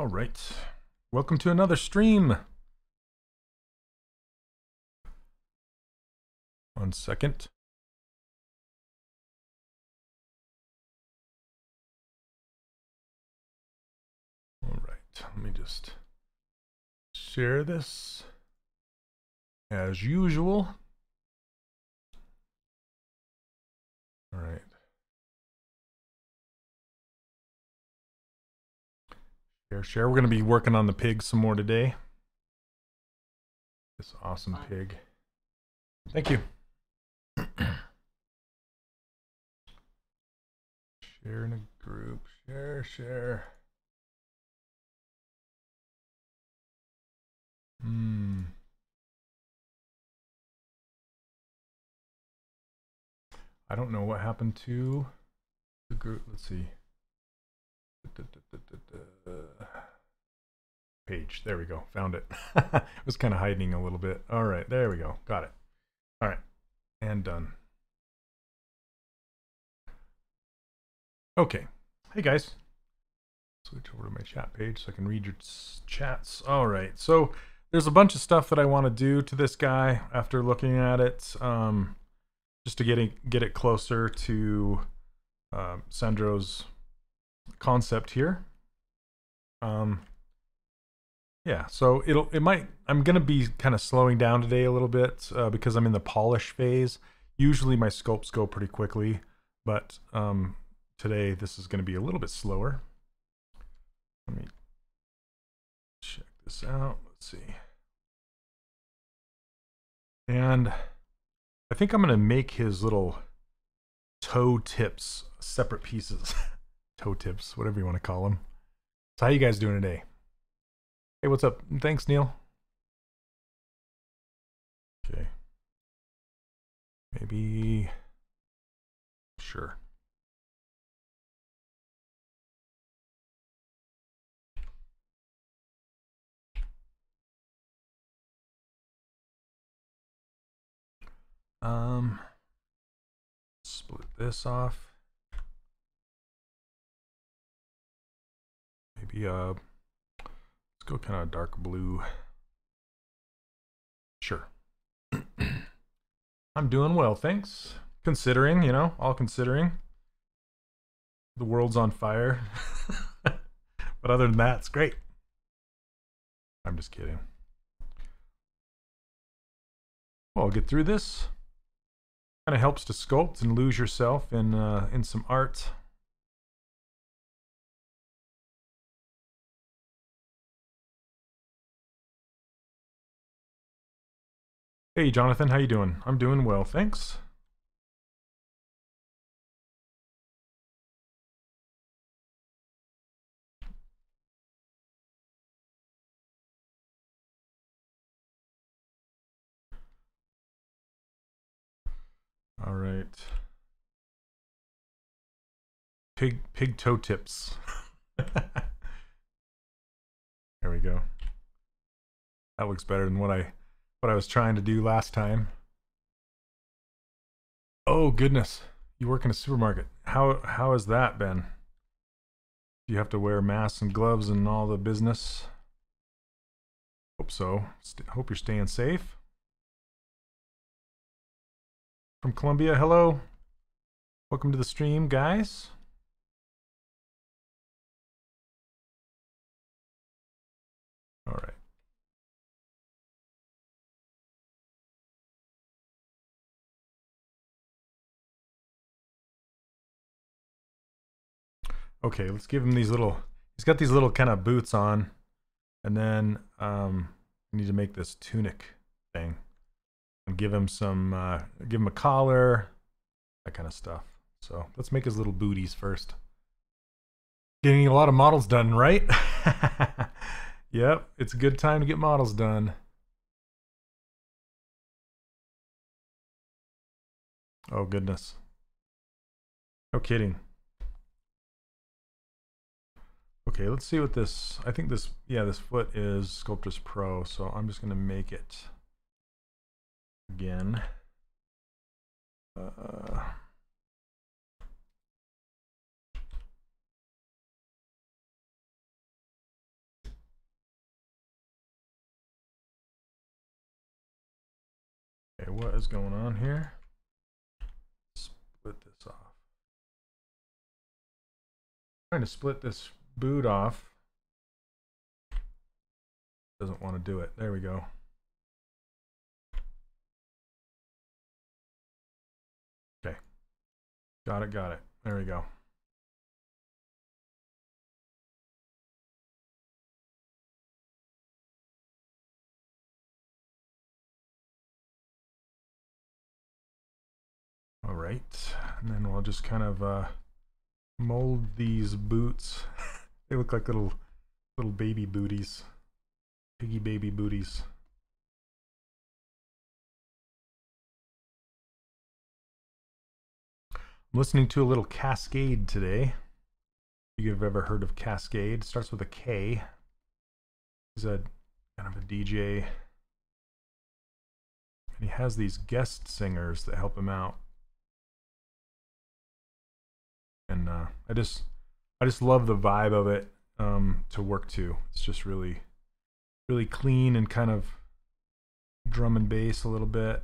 All right. Welcome to another stream. One second. All right. Let me just share this as usual. All right. Share, share. We're going to be working on the pig some more today. This awesome pig. Thank you. share in a group. Share, share. Hmm. I don't know what happened to the group. Let's see. Page. There we go. Found it. it was kind of hiding a little bit. All right. There we go. Got it. All right. And done. Okay. Hey, guys. Switch over to my chat page so I can read your chats. All right. So there's a bunch of stuff that I want to do to this guy after looking at it. Um, just to get it, get it closer to uh, Sandro's concept here. Um, yeah, so it'll it might I'm gonna be kind of slowing down today a little bit uh, because I'm in the polish phase. Usually my sculpts go pretty quickly, but um, today this is gonna be a little bit slower. Let me check this out. Let's see. And I think I'm gonna make his little toe tips separate pieces. toe tips, whatever you want to call them. So how you guys doing today? Hey, what's up? Thanks, Neil. Okay. Maybe. Sure. Um, split this off. Maybe uh, let's go kind of dark blue. Sure. I'm doing well, thanks. Considering, you know, all considering. The world's on fire. but other than that, it's great. I'm just kidding. Well, I'll get through this. Kind of helps to sculpt and lose yourself in uh, in some art. Hey, Jonathan, how you doing? I'm doing well, thanks. All right. Pig pig toe tips. there we go. That looks better than what I what I was trying to do last time. Oh goodness, you work in a supermarket. How how has that been? Do you have to wear masks and gloves and all the business? Hope so. St hope you're staying safe. From Columbia, hello. Welcome to the stream, guys. Okay, let's give him these little, he's got these little kind of boots on. And then um, we need to make this tunic thing. And give him some, uh, give him a collar, that kind of stuff. So let's make his little booties first. Getting a lot of models done, right? yep, it's a good time to get models done. Oh, goodness. No kidding. Okay, let's see what this, I think this, yeah, this foot is Sculptris Pro, so I'm just going to make it again. Uh, okay, what is going on here? Split this off. I'm trying to split this boot off. Doesn't want to do it. There we go. Okay. Got it, got it. There we go. All right, and then we'll just kind of uh, mold these boots. they look like little little baby booties, piggy baby booties. I'm listening to a little Kaskade today. If you've ever heard of Kaskade, starts with a K. He's a kind of a DJ. And he has these guest singers that help him out. and uh, I just I just love the vibe of it um, to work to. It's just really really clean and kind of drum and bass a little bit.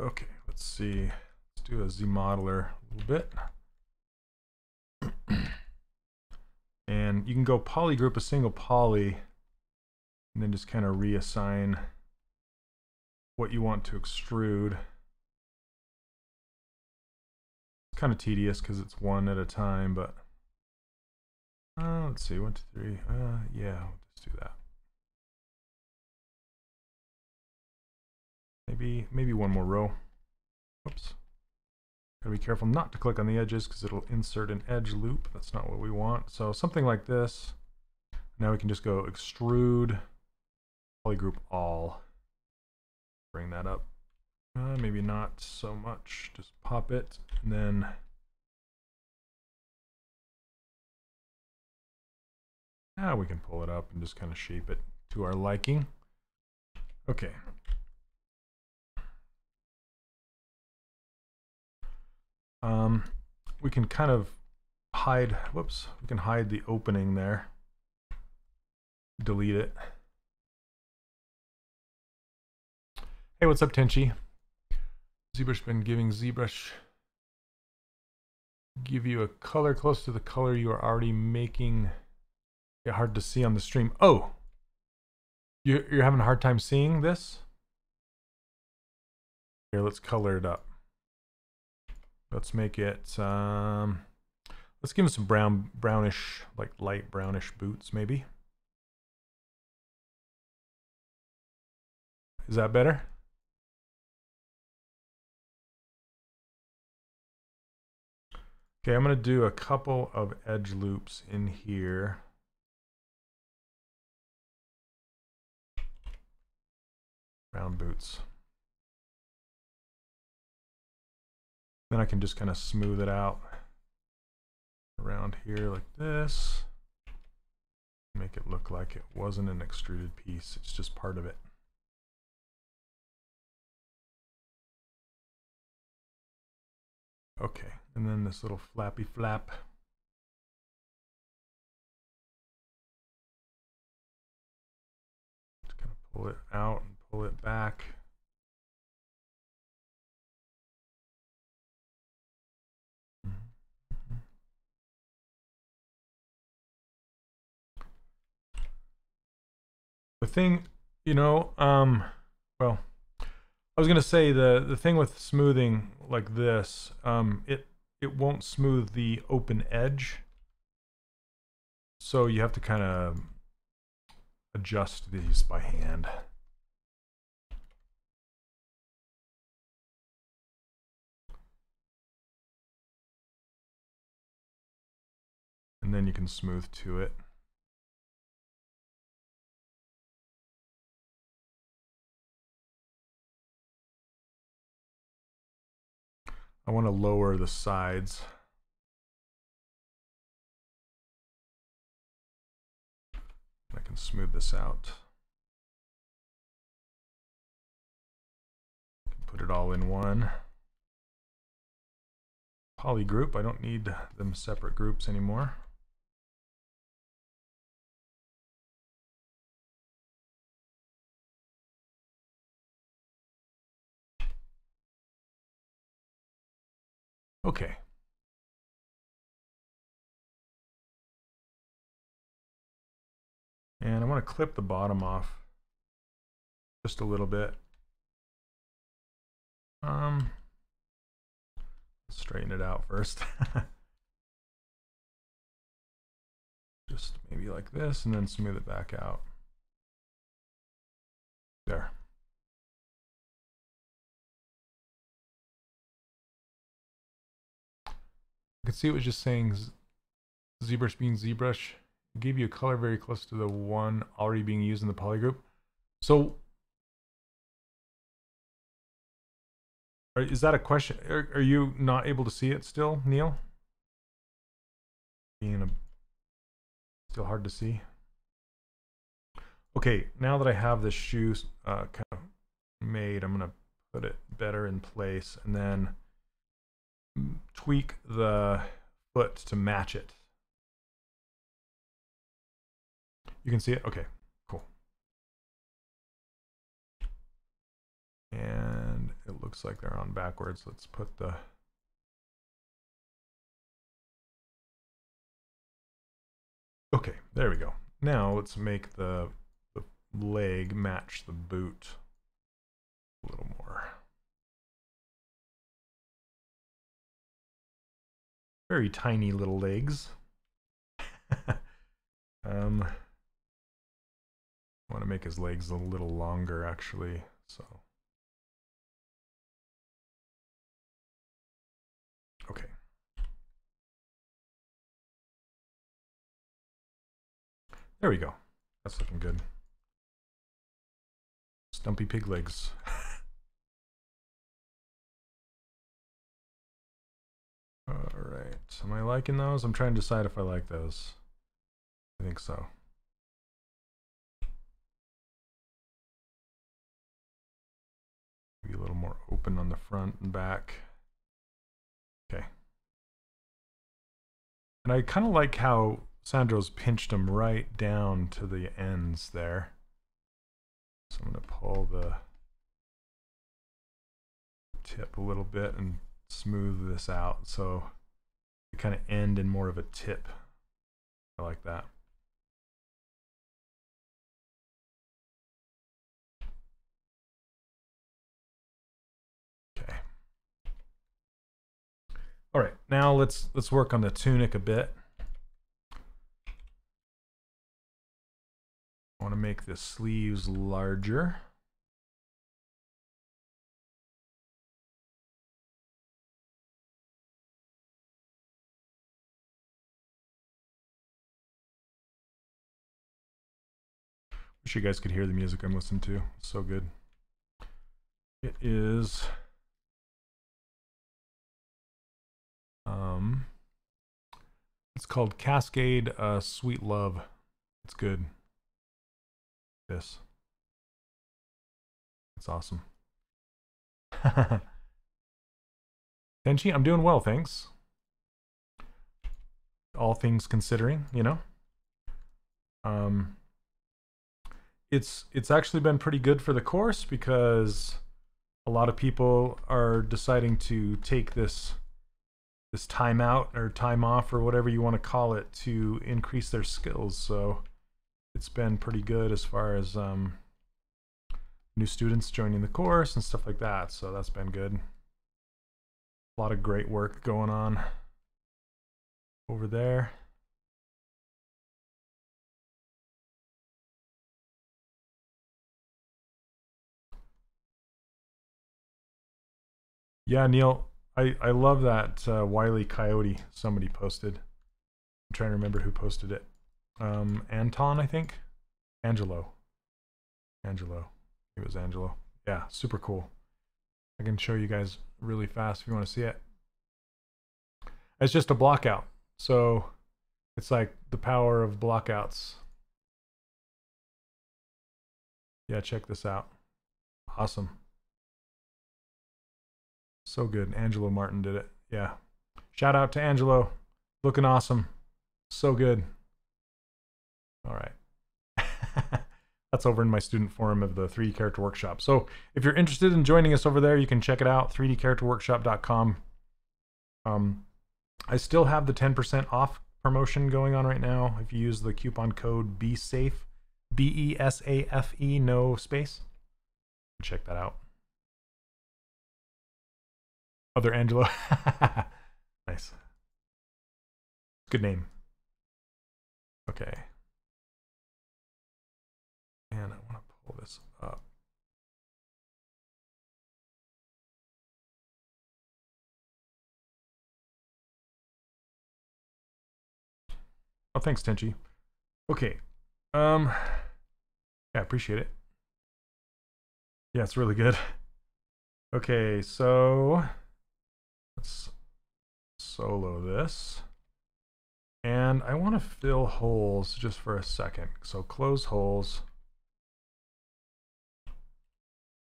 Okay, let's see. Let's do a ZModeler a little bit. and you can go poly group a single poly and then just kind of reassign what you want to extrude. It's kind of tedious because it's one at a time, but uh, let's see, one, two, three. Uh, yeah, we'll just do that. Maybe, maybe one more row. Oops. Gotta be careful not to click on the edges because it'll insert an edge loop. That's not what we want. So something like this. Now we can just go extrude, polygroup all. Bring that up. Uh, maybe not so much. Just pop it and then now we can pull it up and just kind of shape it to our liking. Okay, Um, we can kind of hide, whoops, we can hide the opening there. Delete it. Hey, what's up, Tenchi? ZBrush been giving ZBrush give you a color close to the color you are already making it hard to see on the stream. Oh, you're, you're having a hard time seeing this? Here, let's color it up. Let's make it, um, let's give him some brown, brownish, like light brownish boots, maybe. Is that better? Okay, I'm going to do a couple of edge loops in here. Brown boots. Then I can just kind of smooth it out around here like this. Make it look like it wasn't an extruded piece. It's just part of it. Okay, and then this little flappy flap. Just kind of pull it out and pull it back. The thing, you know, um, well, I was gonna say the the thing with smoothing like this, um, it it won't smooth the open edge, so you have to kind of adjust these by hand. And then you can smooth to it. I want to lower the sides. I can smooth this out. Put it all in one poly group. I don't need them separate groups anymore. Okay. And I want to clip the bottom off just a little bit. Um, straighten it out first. just maybe like this and then smooth it back out. There. You can see it was just saying ZBrush being ZBrush. It gave you a color very close to the one already being used in the poly group. So is that a question? Are, are you not able to see it still, Neil? Being a, still hard to see. Okay, now that I have this shoe uh, kind of made, I'm gonna put it better in place and then tweak the foot to match it. You can see it? Okay, cool. And it looks like they're on backwards. Let's put the Okay, there we go. Now let's make the, the leg match the boot a little more. Very tiny little legs. um, I want to make his legs a little longer actually, so. Okay. There we go. That's looking good. Stumpy pig legs. Alright, am I liking those? I'm trying to decide if I like those. I think so. Be a little more open on the front and back. Okay. And I kind of like how Sandro's pinched them right down to the ends there. So I'm going to pull the tip a little bit and smooth this out so you kind of end in more of a tip. I like that. Okay. All right, now let's let's work on the tunic a bit. I want to make the sleeves larger. Wish you guys could hear the music I'm listening to. It's so good. It is um it's called Kaskade uh, Sweet Love. It's good. This. It's awesome. Tenchi, I'm doing well, thanks. All things considering, you know. Um it's it's actually been pretty good for the course because a lot of people are deciding to take this this time out or time off or whatever you want to call it to increase their skills. So it's been pretty good as far as um, new students joining the course and stuff like that. So that's been good. A lot of great work going on over there Yeah, Neil, I, I love that uh, Wiley Coyote somebody posted. I'm trying to remember who posted it. Um, Anton, I think? Angelo. Angelo. It was Angelo. Yeah, super cool. I can show you guys really fast if you want to see it. It's just a blockout. So it's like the power of blockouts. Yeah, check this out. Awesome. So good. Angelo Martin did it. Yeah. Shout out to Angelo. Looking awesome. So good. All right. That's over in my student forum of the 3D Character Workshop. So if you're interested in joining us over there, you can check it out, 3dcharacterworkshop.com. Um, I still have the 10% off promotion going on right now. If you use the coupon code BESAFE, B E S A F E, no space, check that out. Other Angelo. nice. Good name. Okay. And I want to pull this up. Oh, thanks, Tenchi. Okay. Um, yeah, I appreciate it. Yeah, it's really good. Okay, so let's solo this. And I want to fill holes just for a second. So close holes.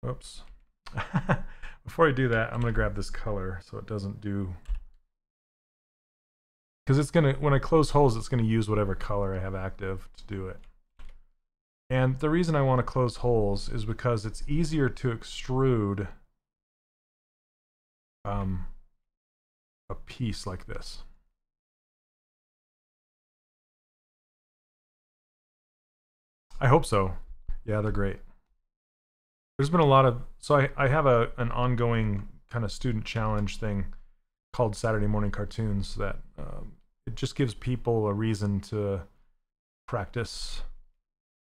Oops. Before I do that, I'm going to grab this color so it doesn't do... Because it's going to, when I close holes, it's going to use whatever color I have active to do it. And the reason I want to close holes is because it's easier to extrude um, a piece like this. I hope so. Yeah, they're great. There's been a lot of so I, I have a an ongoing kind of student challenge thing called Saturday morning cartoons that um, it just gives people a reason to practice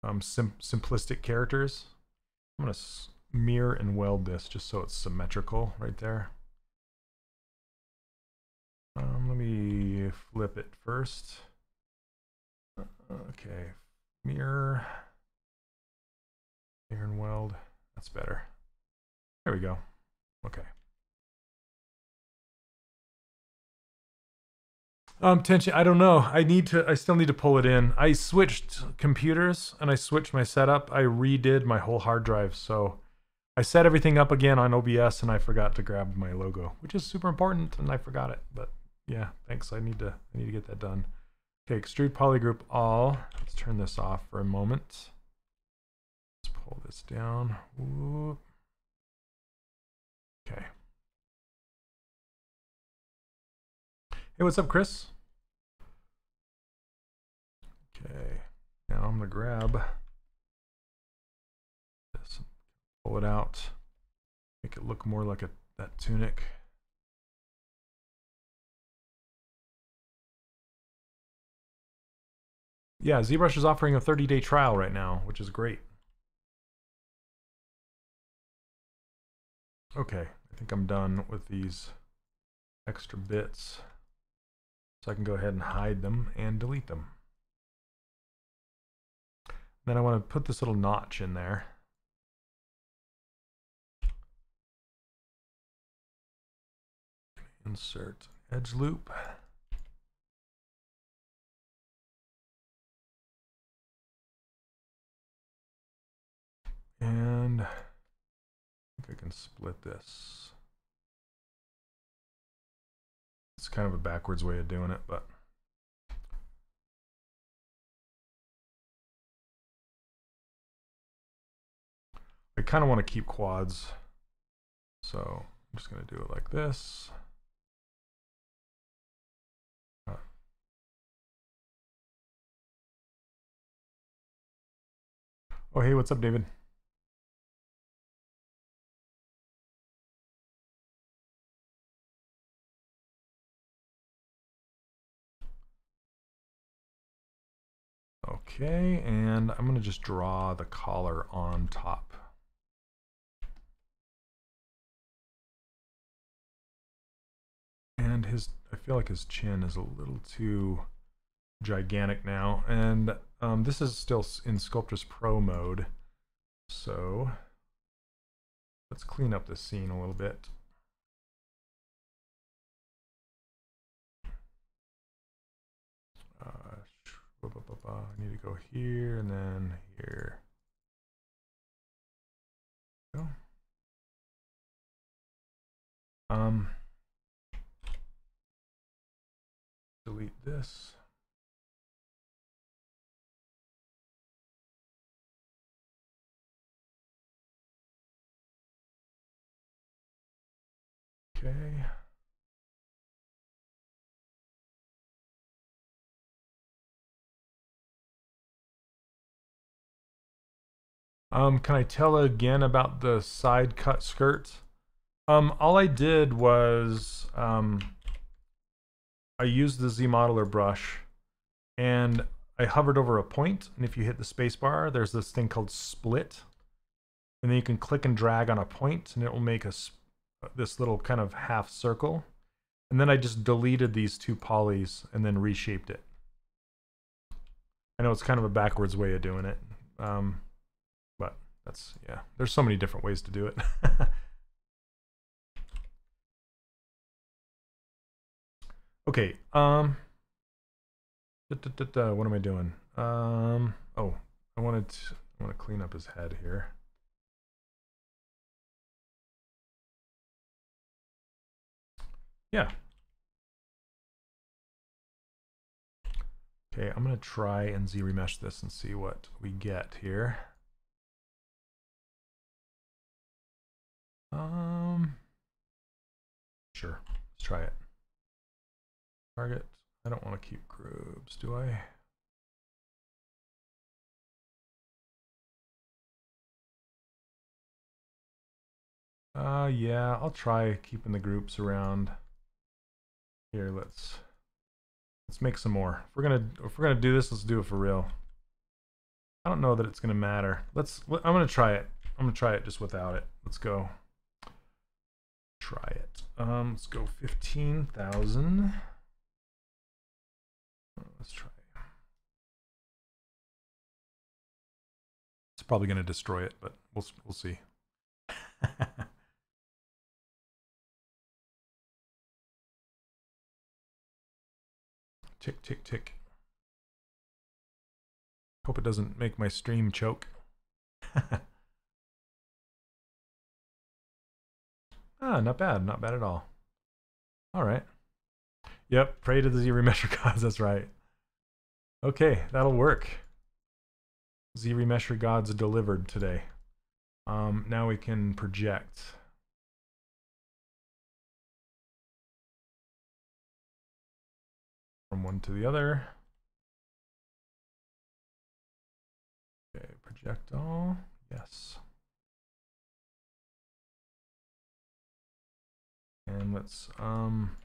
um, sim simplistic characters. I'm gonna mirror and weld this just so it's symmetrical right there. Um, let me flip it first. Okay, mirror, mirror and weld. That's better. There we go. Okay. Um, tension. I don't know. I need to. I still need to pull it in. I switched computers and I switched my setup. I redid my whole hard drive. So I set everything up again on OBS and I forgot to grab my logo, which is super important, and I forgot it. But yeah, thanks. I need to. I need to get that done. Okay, extrude polygroup all. Let's turn this off for a moment. Let's pull this down. Whoop. Okay. Hey, what's up, Chris? Okay, now I'm gonna grab this, pull it out, make it look more like a that tunic. Yeah, ZBrush is offering a 30-day trial right now, which is great. Okay, I think I'm done with these extra bits. So I can go ahead and hide them and delete them. Then I want to put this little notch in there. Insert edge loop. And I think I can split this. It's kind of a backwards way of doing it, but I kind of want to keep quads. So I'm just going to do it like this. Oh, hey, what's up, David? Okay, and I'm going to just draw the collar on top. And his, I feel like his chin is a little too gigantic now. And um, this is still in Sculptris Pro mode. So let's clean up this scene a little bit. I need to go here and then here. Go. Um, delete this. Okay. Um, can I tell again about the side cut skirt? Um, all I did was um, I used the ZModeler brush and I hovered over a point, and if you hit the space bar, there's this thing called split. And then you can click and drag on a point, and it will make a this little kind of half circle. And then I just deleted these two polys and then reshaped it. I know it's kind of a backwards way of doing it. Um, that's, yeah, there's so many different ways to do it. okay, um, da, da, da, what am I doing? Um, oh, I wanted to, I want to clean up his head here. Yeah. Okay, I'm going to try and z-remesh this and see what we get here. Um, sure, let's try it. Target, I don't want to keep groups, do I? Uh, yeah, I'll try keeping the groups around. Here, let's let's make some more. If we're gonna if we're gonna do this, let's do it for real. I don't know that it's gonna matter. Let's. I'm gonna try it. I'm gonna try it just without it. Let's go. Try it. Um, let's go fifteen thousand. Let's try. It's probably gonna destroy it, but we'll we'll see. Tick, tick, tick. Hope it doesn't make my stream choke. ah, not bad. Not bad at all. All right. Yep, pray to the Z-Remesher gods. That's right. Okay, that'll work. Z-Remesher gods delivered today. Um, now we can project. from one to the other. Okay, project all, yes. And let's, um,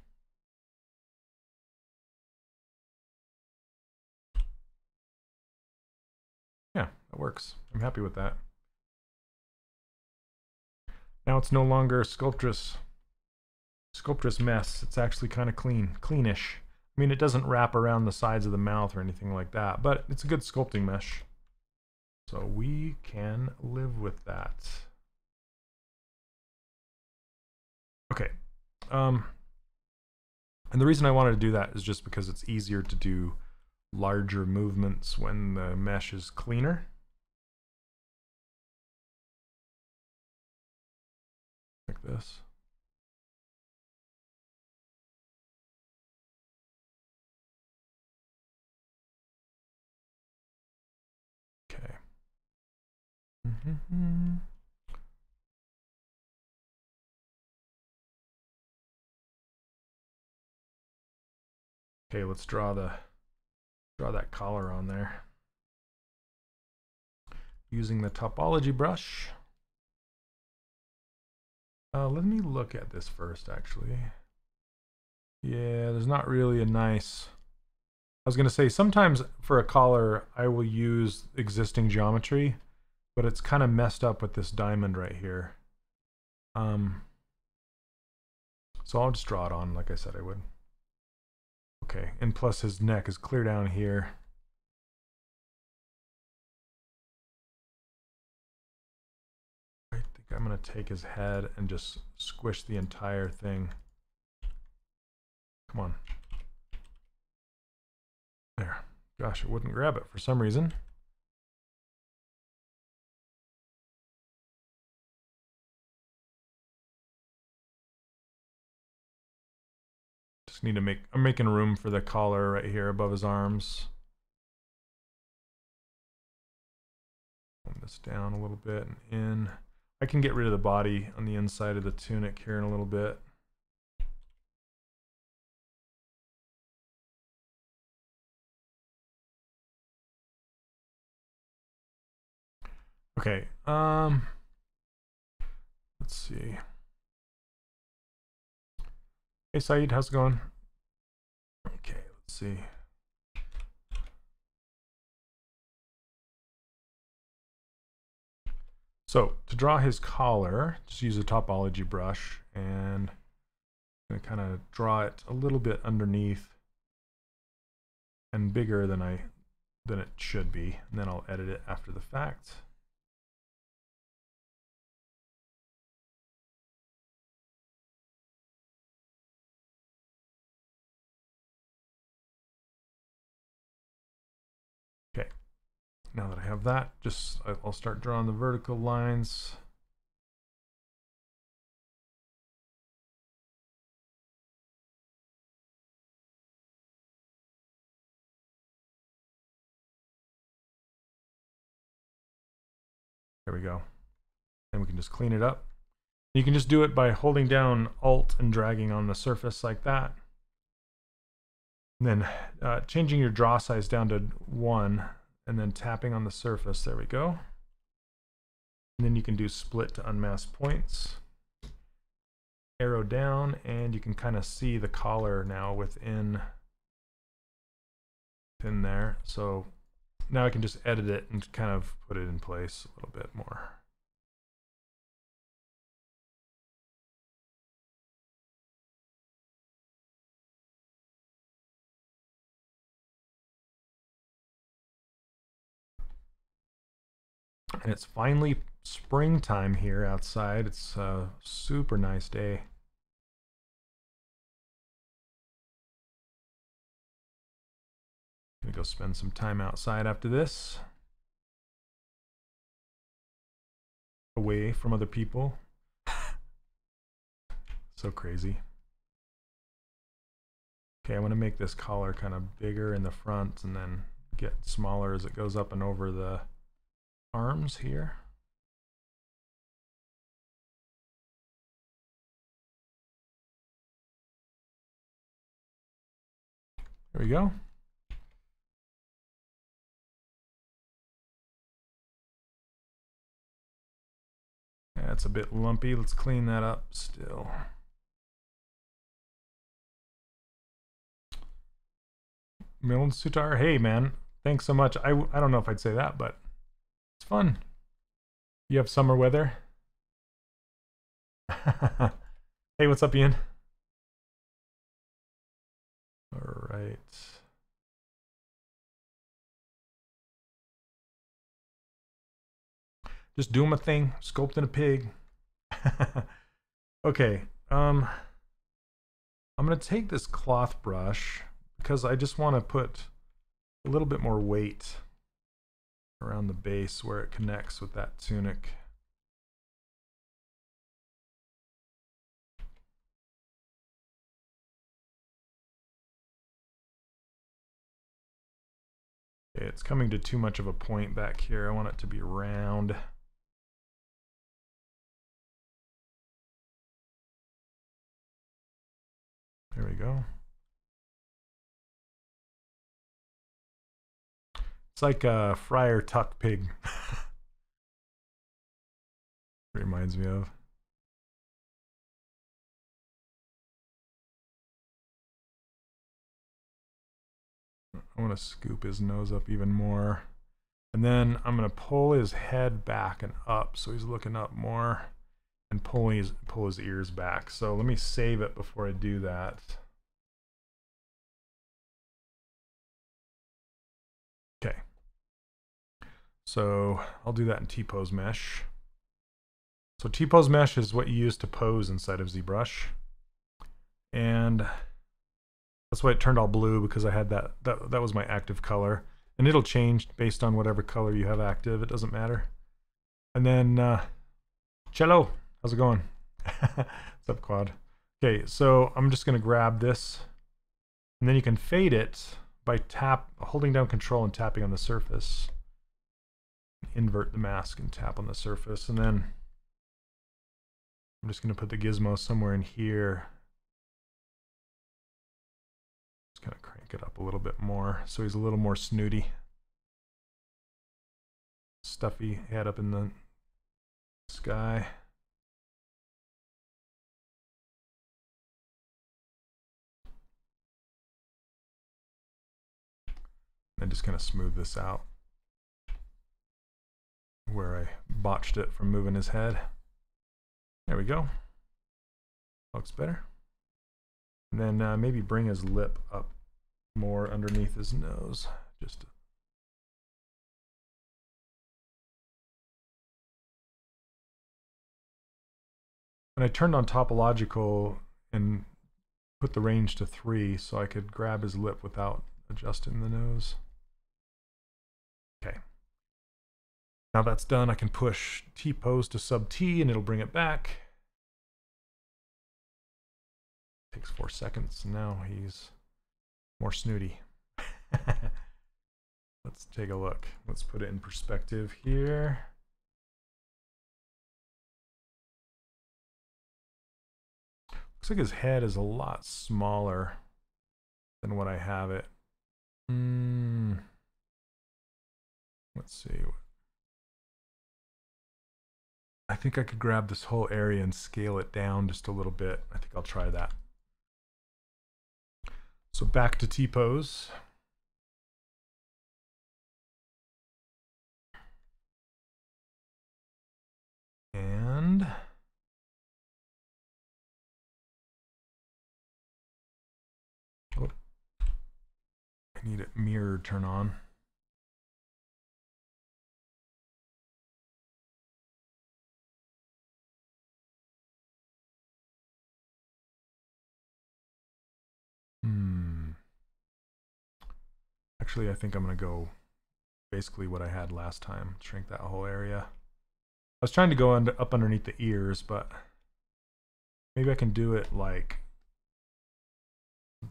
yeah, that works. I'm happy with that. Now it's no longer Sculptris Sculptris mess. It's actually kind of clean, cleanish. I mean, it doesn't wrap around the sides of the mouth or anything like that, but it's a good sculpting mesh. So we can live with that. Okay. Um, and the reason I wanted to do that is just because it's easier to do larger movements when the mesh is cleaner. Like this. Mm-hmm. Okay, let's draw the draw that collar on there. Using the topology brush. Uh, let me look at this first, actually. Yeah, there's not really a nice... I was going to say, sometimes for a collar, I will use existing geometry but it's kind of messed up with this diamond right here. Um, so I'll just draw it on like I said I would. Okay, and plus his neck is clear down here. I think I'm going to take his head and just squish the entire thing. Come on. There. Gosh, it wouldn't grab it for some reason. Need to make, I'm making room for the collar right here above his arms. This down a little bit and in. I can get rid of the body on the inside of the tunic here in a little bit. Okay, um, let's see. Hey Saeed, how's it going? Okay, let's see. So to draw his collar, just use a topology brush and I'm gonna kind of draw it a little bit underneath and bigger than I than it should be. And then I'll edit it after the fact. Now that I have that, just I'll start drawing the vertical lines. There we go. And we can just clean it up. You can just do it by holding down Alt and dragging on the surface like that. And then uh, changing your draw size down to 1 and then tapping on the surface. There we go. And then you can do split to unmask points. Arrow down, and you can kind of see the collar now within, within there. So now I can just edit it and kind of put it in place a little bit more. And it's finally springtime here outside. It's a super nice day. Gonna go spend some time outside after this. Away from other people. so crazy. Okay, I want to make this collar kind of bigger in the front and then get smaller as it goes up and over the arms here. There we go. That's a bit lumpy. Let's clean that up still. Milton Sutar, hey man, thanks so much. I, I don't know if I'd say that, but fun. You have summer weather? hey, what's up, Ian? All right. Just doing my thing, sculpting a pig. okay, um, I'm going to take this cloth brush because I just want to put a little bit more weight around the base where it connects with that tunic. It's coming to too much of a point back here. I want it to be round. There we go. It's like a Friar Tuck pig. reminds me of. I want to scoop his nose up even more. And then I'm going to pull his head back and up so he's looking up more and pull his, pull his ears back. So let me save it before I do that. So I'll do that in T-pose mesh. So T-pose mesh is what you use to pose inside of ZBrush. And that's why it turned all blue because I had that, that, that was my active color. And it'll change based on whatever color you have active. It doesn't matter. And then, uh, Cello, how's it going? What's up, Quad? Okay, so I'm just to grab this And then you can fade it by tap holding down control and tapping on the surface. Invert the mask and tap on the surface. And then I'm just going to put the gizmo somewhere in here. Just kind of crank it up a little bit more so he's a little more snooty. Stuffy head up in the sky. And just kind of smooth this out where I botched it from moving his head. There we go. Looks better. And then uh, maybe bring his lip up more underneath his nose. Just And I turned on topological and put the range to three so I could grab his lip without adjusting the nose. Okay. Now that's done, I can push T-pose to sub T and it'll bring it back. Takes four seconds. Now he's more snooty. Let's take a look. Let's put it in perspective here. Looks like his head is a lot smaller than what I have it. Mm. Let's see. I think I could grab this whole area and scale it down just a little bit. I think I'll try that. So back to T-pose. And oh, I need a mirror turn on. Hmm. Actually, I think I'm going to go basically what I had last time. Shrink that whole area. I was trying to go under, up underneath the ears, but maybe I can do it like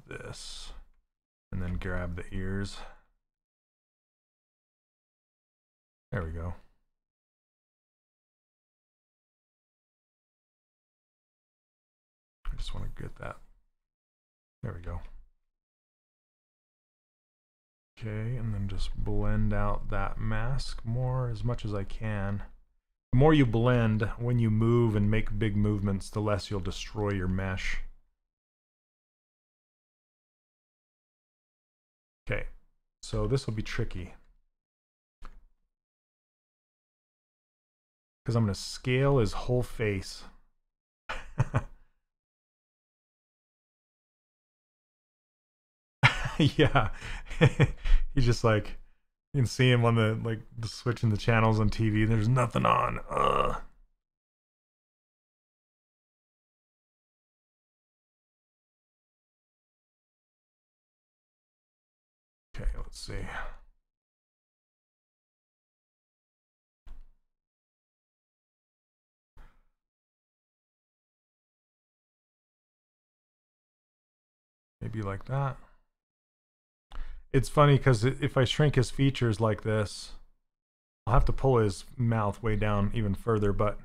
this and then grab the ears. There we go. I just want to get that there we go. Okay, and then just blend out that mask more as much as I can. The more you blend when you move and make big movements, the less you'll destroy your mesh. Okay, so this will be tricky. Because I'm going to scale his whole face. yeah. He's just like you can see him on the like the switching the channels on TV. There's nothing on. Ugh. Okay, let's see. Maybe like that. It's funny because if I shrink his features like this, I'll have to pull his mouth way down even further, but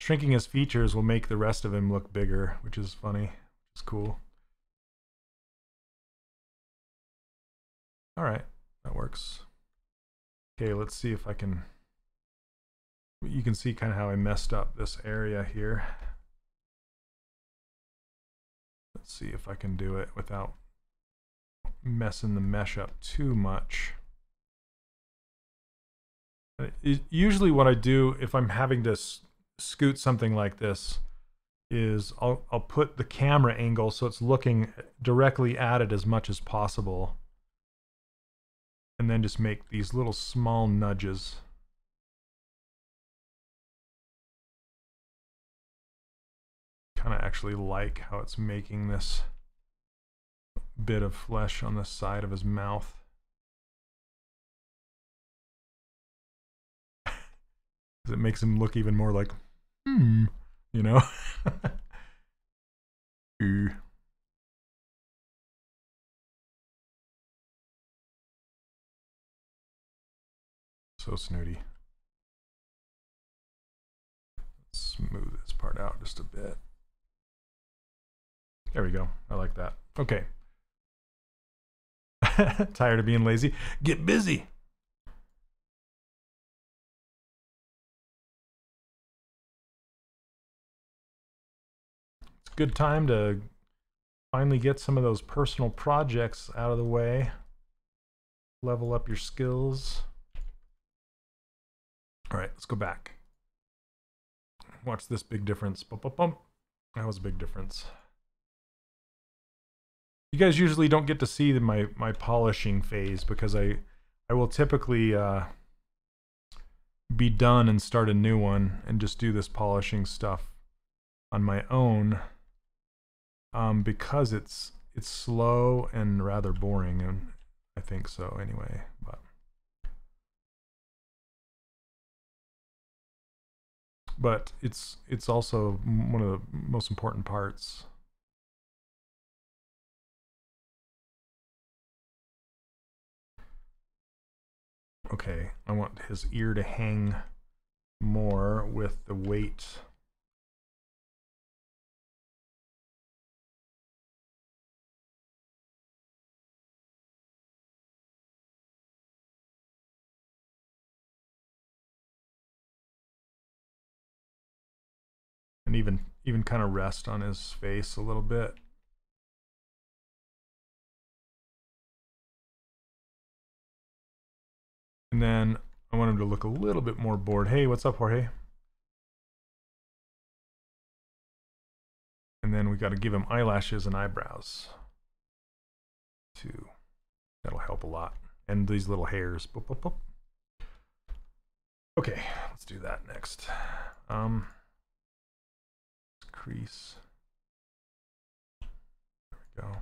shrinking his features will make the rest of him look bigger, which is funny. It's cool. All right, that works. Okay, let's see if I can, you can see kind of how I messed up this area here. Let's see if I can do it without messing the mesh up too much. Usually what I do if I'm having to scoot something like this is I'll, I'll put the camera angle so it's looking directly at it as much as possible and then just make these little small nudges. Kind of actually like how it's making this bit of flesh on the side of his mouth. it makes him look even more like, hmm, you know? Ooh. So snooty. Smooth this part out just a bit. There we go. I like that. Okay. Tired of being lazy? Get busy. It's a good time to finally get some of those personal projects out of the way. Level up your skills. All right, let's go back. Watch this big difference. Bump, bump, bump. That was a big difference. You guys usually don't get to see the, my my polishing phase because I I will typically uh, be done and start a new one and just do this polishing stuff on my own um, because it's it's slow and rather boring and I think so anyway but but it's it's also one of the most important parts okay I want his ear to hang more with the weight and even even kind of rest on his face a little bit. And then I want him to look a little bit more bored. Hey, what's up, Jorge? And then we got to give him eyelashes and eyebrows too. That'll help a lot. And these little hairs. Boop, boop, boop. Okay, let's do that next. Um, crease. There we go.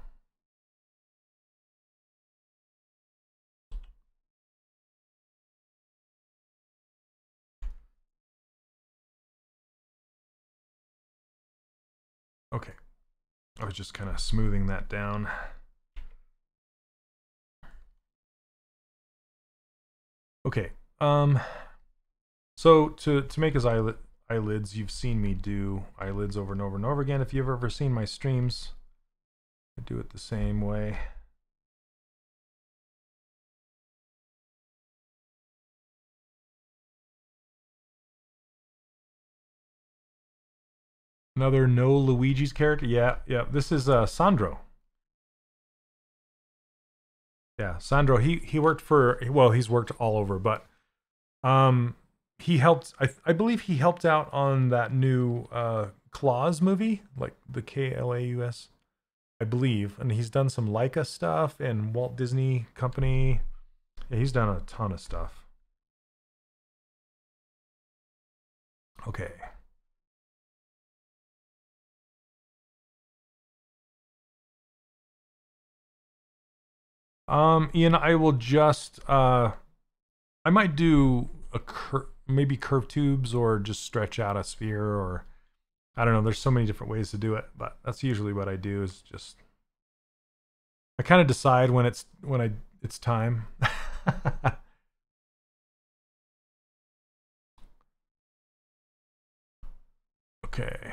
Okay. I was just kind of smoothing that down. Okay. Um so to to make his eyelid eyelids. You've seen me do eyelids over and over and over again. If you've ever seen my streams, I do it the same way. Another no Luigi's character. Yeah, yeah. This is uh, Sandro. Yeah, Sandro. He he worked for well, he's worked all over, but um, he helped I, I believe he helped out on that new uh Klaus movie like the k-l-a-u-s i believe and he's done some Laika stuff and walt disney company yeah, he's done a ton of stuff okay um ian i will just uh i might do a cur- maybe curve tubes or just stretch out a sphere or I don't know. There's so many different ways to do it, but that's usually what I do is just I kind of decide when it's when I it's time. okay.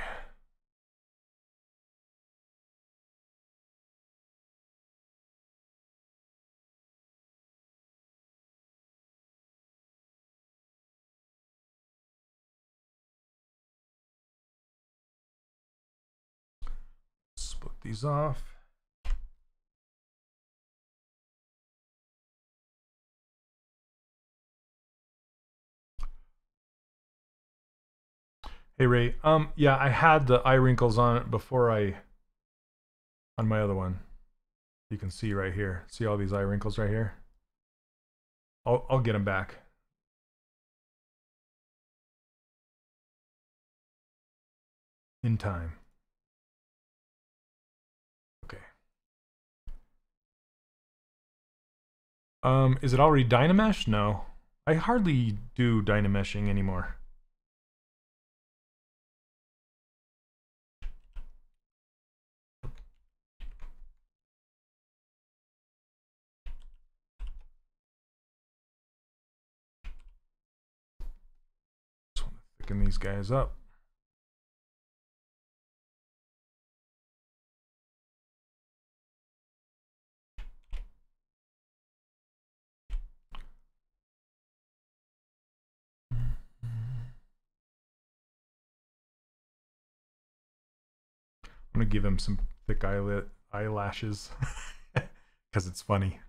These off. Hey Ray, um, yeah, I had the eye wrinkles on it before I, on my other one. You can see right here. See all these eye wrinkles right here? I'll, I'll get them back. In time. Um, is it already Dynamesh? No. I hardly do Dynameshing anymore. Thicken these guys up. I'm gonna give him some thick eyelid eyelashes because it's funny.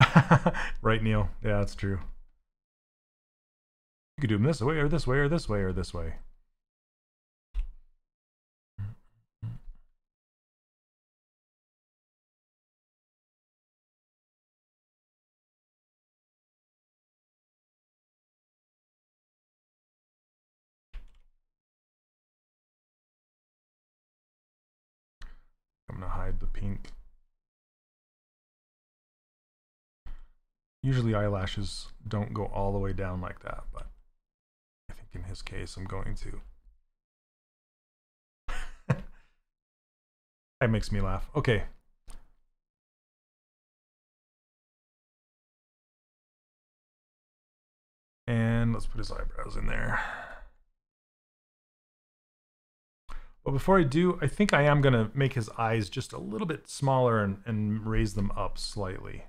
right, Neil? Yeah, that's true. You could do them this way, or this way, or this way, or this way. Pink. Usually eyelashes don't go all the way down like that, but I think in his case I'm going to. that makes me laugh. Okay. And let's put his eyebrows in there. But before I do, I think I am going to make his eyes just a little bit smaller and, and raise them up slightly.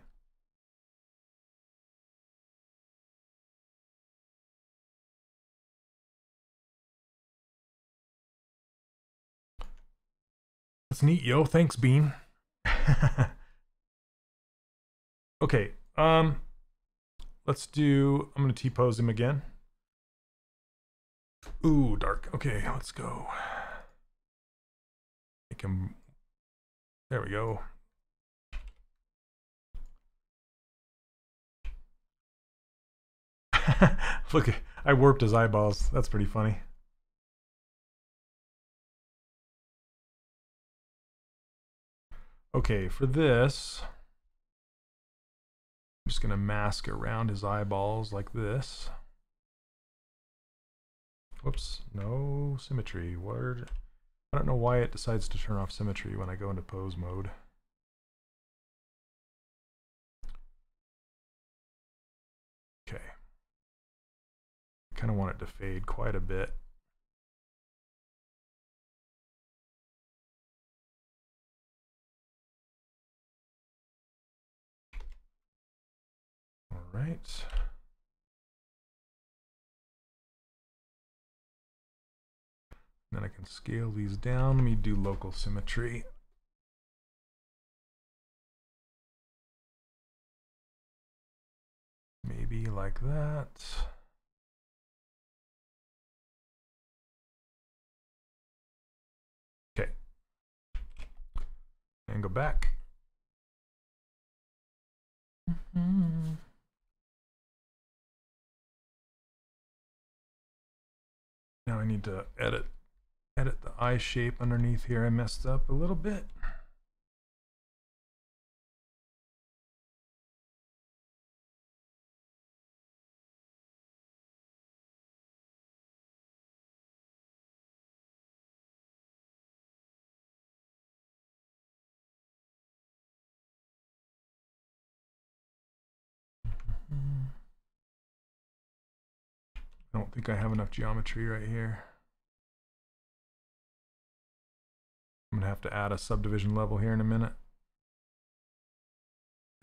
That's neat, yo. Thanks, Bean. okay, um, let's do, I'm going to T-pose him again. Ooh, dark. Okay, let's go. Him, there we go. Look, I warped his eyeballs. That's pretty funny. Okay, for this, I'm just going to mask around his eyeballs like this. Whoops, no symmetry. Word. I don't know why it decides to turn off symmetry when I go into pose mode. Okay. kind of want it to fade quite a bit. right. Then I can scale these down. Let me do local symmetry. Maybe like that. Okay. And go back. Mm -hmm. Now I need to edit edit the eye shape underneath here. I messed up a little bit. I don't think I have enough geometry right here. I'm gonna have to add a subdivision level here in a minute.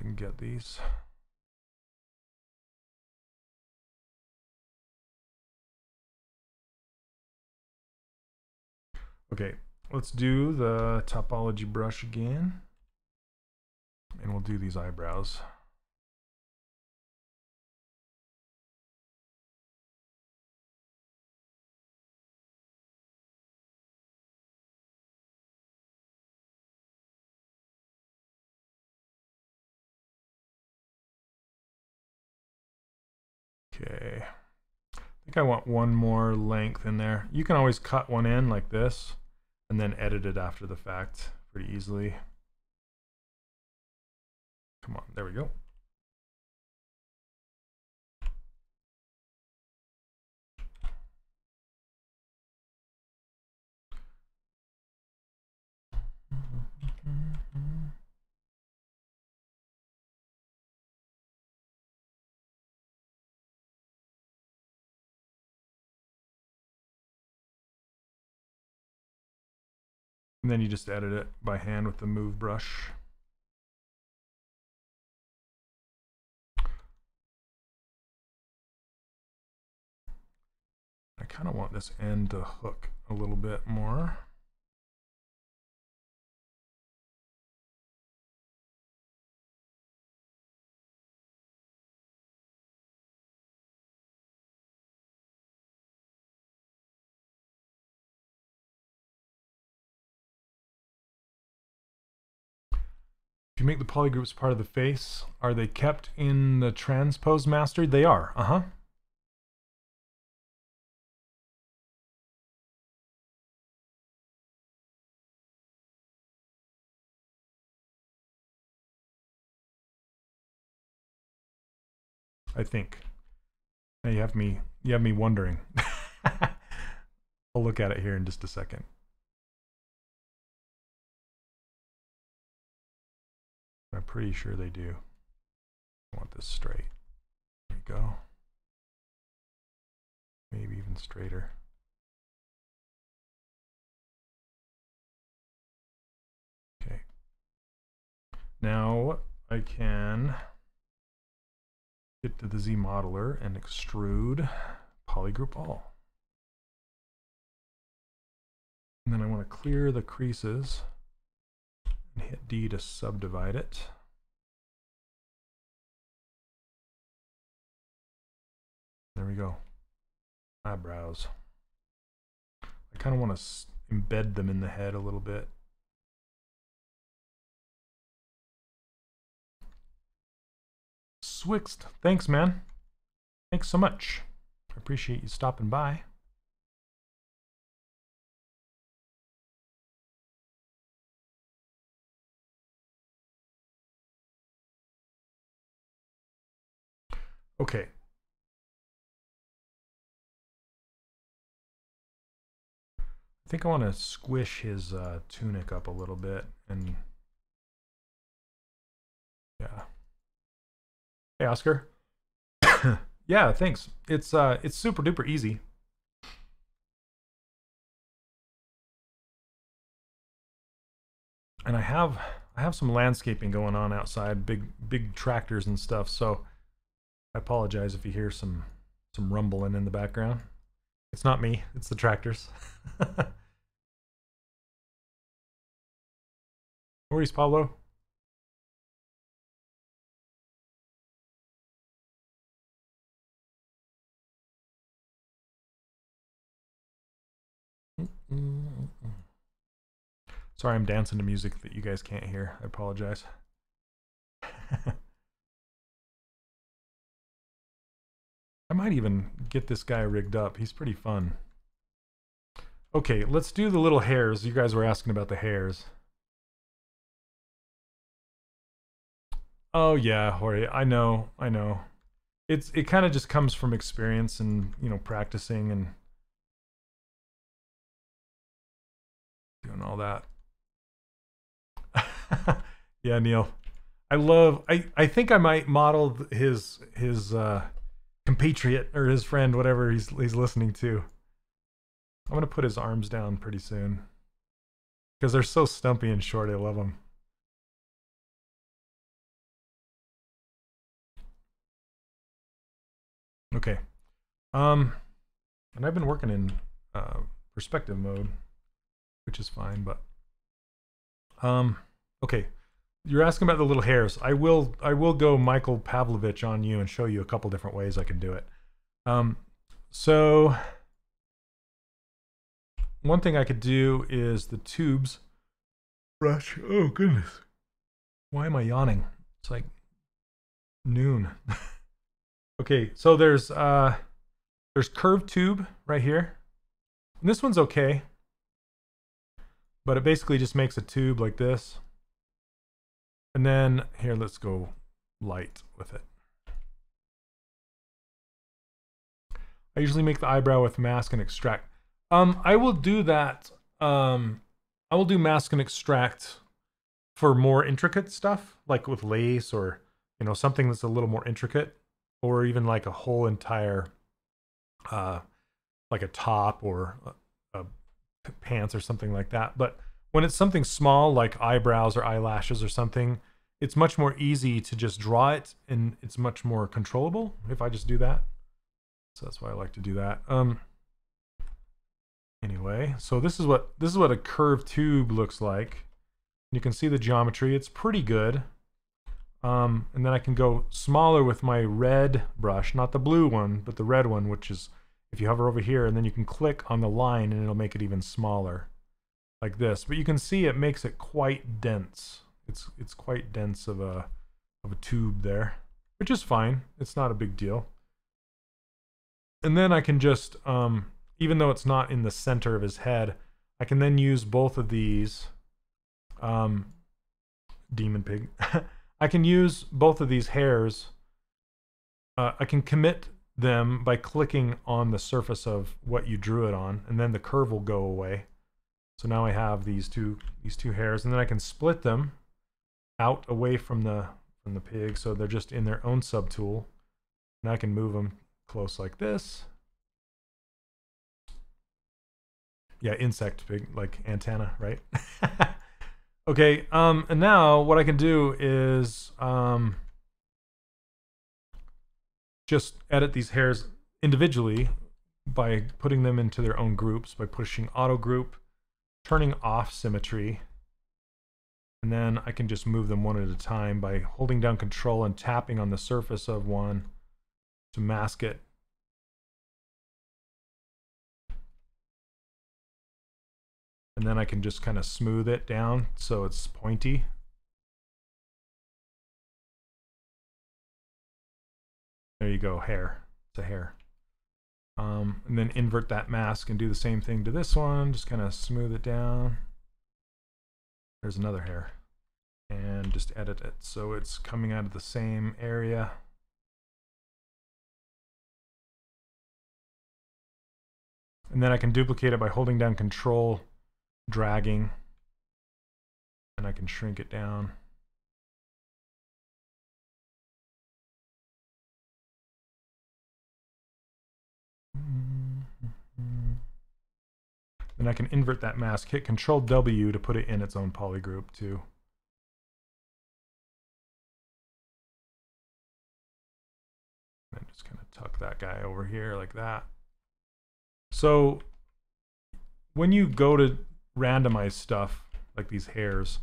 I can get these. Okay, let's do the topology brush again. And we'll do these eyebrows. Okay. I think I want one more length in there. You can always cut one in like this and then edit it after the fact pretty easily. Come on, there we go. And then you just edit it by hand with the move brush. I kind of want this end to hook a little bit more. If you make the polygroups part of the face, are they kept in the transpose master? They are, uh-huh. I think. Now you have me you have me wondering. I'll look at it here in just a second. I'm pretty sure they do. I want this straight. There we go. Maybe even straighter. Okay. Now I can get to the ZModeler and extrude polygroup all. And then I want to clear the creases and hit D to subdivide it. There we go. Eyebrows. I kind of want to embed them in the head a little bit. Swixt, thanks man. Thanks so much. I appreciate you stopping by. Okay. I think I want to squish his uh, tunic up a little bit and yeah. Hey Oscar. yeah, thanks. It's uh it's super duper easy. And I have I have some landscaping going on outside, big big tractors and stuff, so I apologize if you hear some some rumbling in the background. It's not me, it's the tractors. Worries, Pablo. Sorry, I'm dancing to music that you guys can't hear. I apologize. I might even get this guy rigged up. He's pretty fun. Okay, let's do the little hairs. You guys were asking about the hairs. Oh yeah, Jorge, I know, I know. It's it kind of just comes from experience and, you know, practicing and doing all that. yeah, Neil. I love I I think I might model his his uh compatriot or his friend, whatever he's he's listening to. I'm gonna put his arms down pretty soon because they're so stumpy and short. I love them. Okay, um, and I've been working in uh, perspective mode, which is fine, but um, okay. You're asking about the little hairs. I will I will go Michael Pavlovich on you and show you a couple different ways I can do it. Um, so one thing I could do is the tubes brush. Oh goodness. Why am I yawning? It's like noon. okay, so there's uh there's curved tube right here. And this one's okay. But it basically just makes a tube like this. And then here, let's go light with it. I usually make the eyebrow with mask and extract. Um, I will do that. Um, I will do mask and extract for more intricate stuff, like with lace or you know something that's a little more intricate, or even like a whole entire, uh, like a top or a, a pants or something like that. But when it's something small like eyebrows or eyelashes or something, it's much more easy to just draw it and it's much more controllable if I just do that. So that's why I like to do that. Um, anyway, so this is what this is what a curved tube looks like. You can see the geometry. It's pretty good. Um, and then I can go smaller with my red brush, not the blue one, but the red one, which is if you hover over here and then you can click on the line and it'll make it even smaller like this. But you can see it makes it quite dense. It's it's quite dense of a of a tube there, which is fine. It's not a big deal. And then I can just, um, even though it's not in the center of his head, I can then use both of these, um, demon pig. I can use both of these hairs. Uh, I can commit them by clicking on the surface of what you drew it on, and then the curve will go away. So now I have these two these two hairs, and then I can split them out away from the from the pig, so they're just in their own subtool. And I can move them close like this. Yeah, insect pig, like antenna, right? okay, um, and now what I can do is um, just edit these hairs individually by putting them into their own groups by pushing auto group turning off symmetry. And then I can just move them one at a time by holding down control and tapping on the surface of one to mask it. And then I can just kind of smooth it down so it's pointy. There you go, hair. It's a hair. Um, and then invert that mask and do the same thing to this one. Just kind of smooth it down. There's another hair. And just edit it so it's coming out of the same area. And then I can duplicate it by holding down control, dragging, and I can shrink it down. Then I can invert that mask, hit Control W to put it in its own polygroup too. And just kind of tuck that guy over here like that. So when you go to randomize stuff, like these hairs,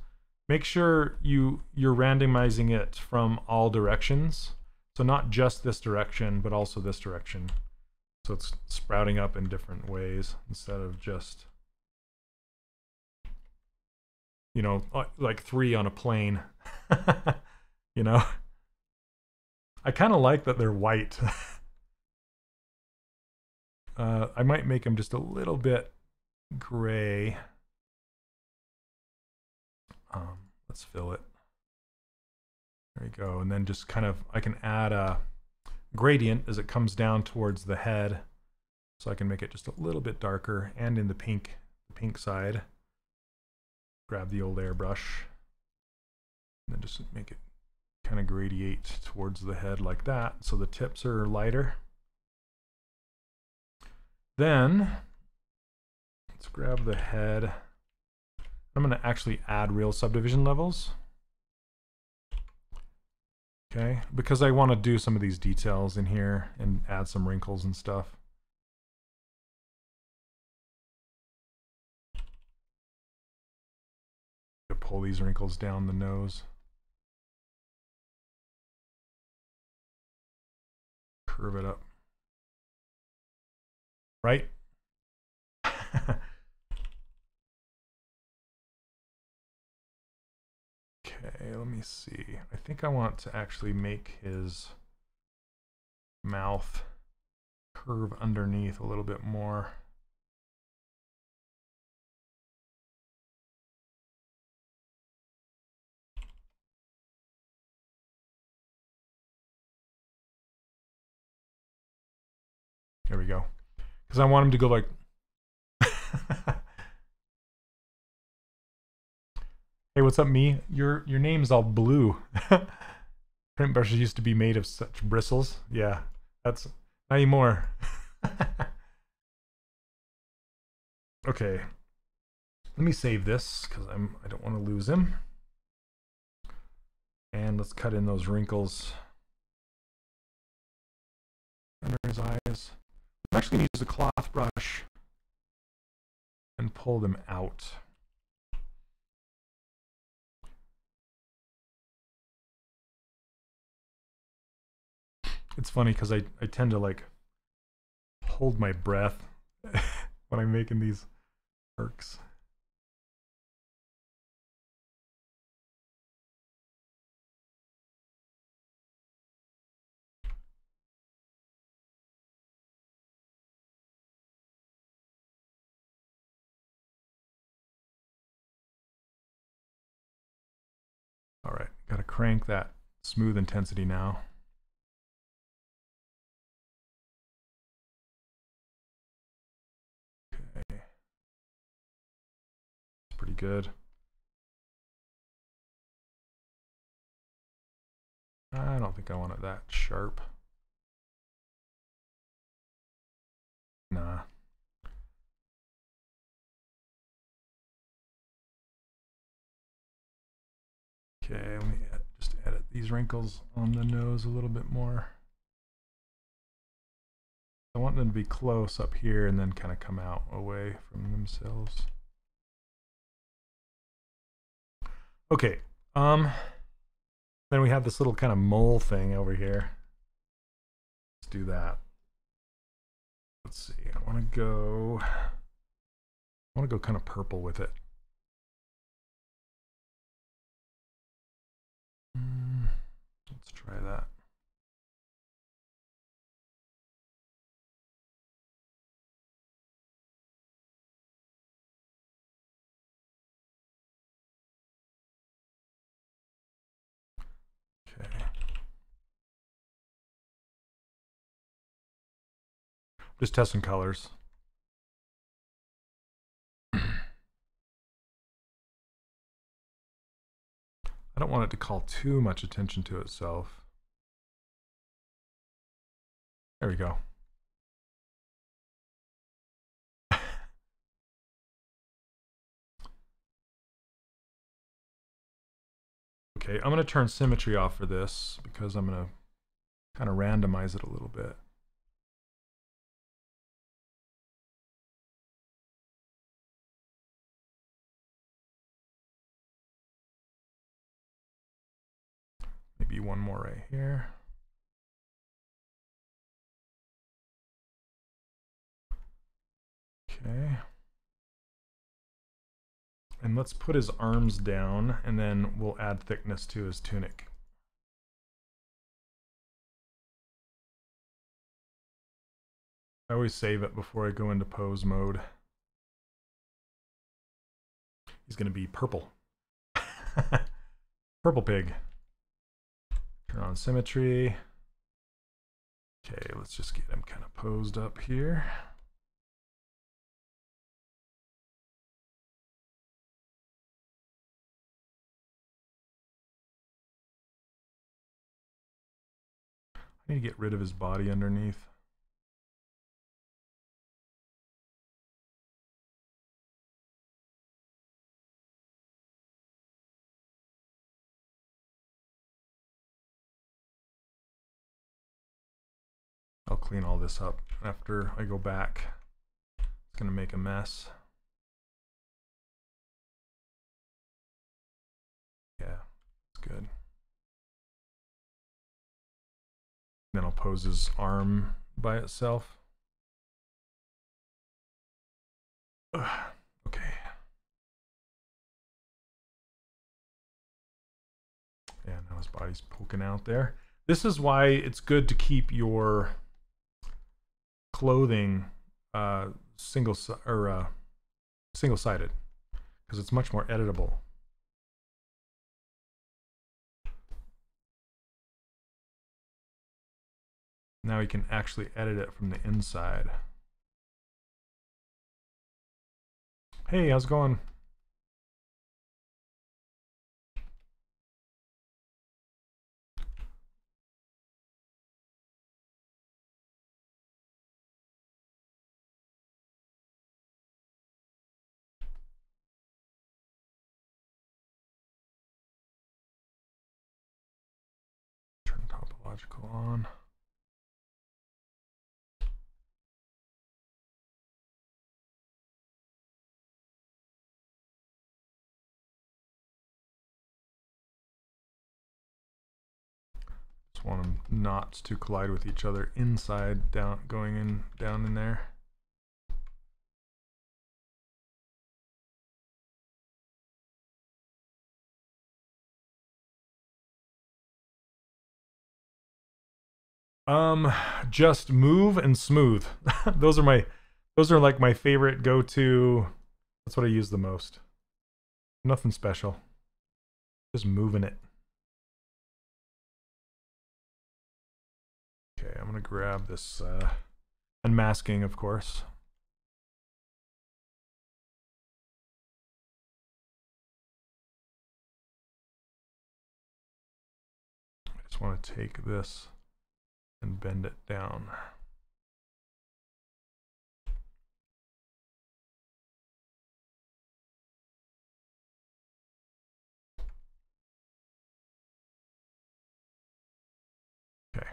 make sure you you're randomizing it from all directions. So not just this direction, but also this direction. So it's sprouting up in different ways instead of just, you know, like three on a plane. you know? I kind of like that they're white. uh, I might make them just a little bit gray. Um, let's fill it. There you go. And then just kind of, I can add a, gradient as it comes down towards the head. So I can make it just a little bit darker and in the pink, the pink side. Grab the old airbrush and then just make it kind of gradiate towards the head like that. So the tips are lighter. Then let's grab the head. I'm going to actually add real subdivision levels. Okay, because I want to do some of these details in here and add some wrinkles and stuff. To pull these wrinkles down the nose. Curve it up. Right? Okay, let me see. I think I want to actually make his mouth curve underneath a little bit more. There we go. Because I want him to go like Hey, what's up, me? Your your name's all blue. Print brushes used to be made of such bristles. Yeah, that's not anymore. okay, let me save this because I'm I don't want to lose him. And let's cut in those wrinkles under his eyes. I'm actually going to use a cloth brush and pull them out. It's funny because I, I tend to like hold my breath when I'm making these arcs. All right, got to crank that smooth intensity now. Good. I don't think I want it that sharp. Nah. Okay, let me add, just edit these wrinkles on the nose a little bit more. I want them to be close up here and then kind of come out away from themselves. Okay, um, then we have this little kind of mole thing over here. Let's do that. Let's see, I want to go, I want to go kind of purple with it. Mm, let's try that. Just testing colors. I don't want it to call too much attention to itself. There we go. okay, I'm going to turn symmetry off for this because I'm going to kind of randomize it a little bit. Maybe one more right here. Okay. And let's put his arms down and then we'll add thickness to his tunic. I always save it before I go into pose mode. He's going to be purple. purple pig. Turn on symmetry. Okay, let's just get him kind of posed up here. I need to get rid of his body underneath. Clean all this up after I go back. It's going to make a mess. Yeah, it's good. Then I'll pose his arm by itself. Ugh, okay. Yeah, now his body's poking out there. This is why it's good to keep your clothing uh, single or uh, single sided because it's much more editable. Now we can actually edit it from the inside. Hey, how's it going? On. Just want them not to collide with each other inside, down, going in, down in there. Um, just move and smooth. those are my, those are like my favorite go-to. That's what I use the most. Nothing special. Just moving it. Okay, I'm gonna grab this uh, unmasking, of course. I just want to take this and bend it down. Okay.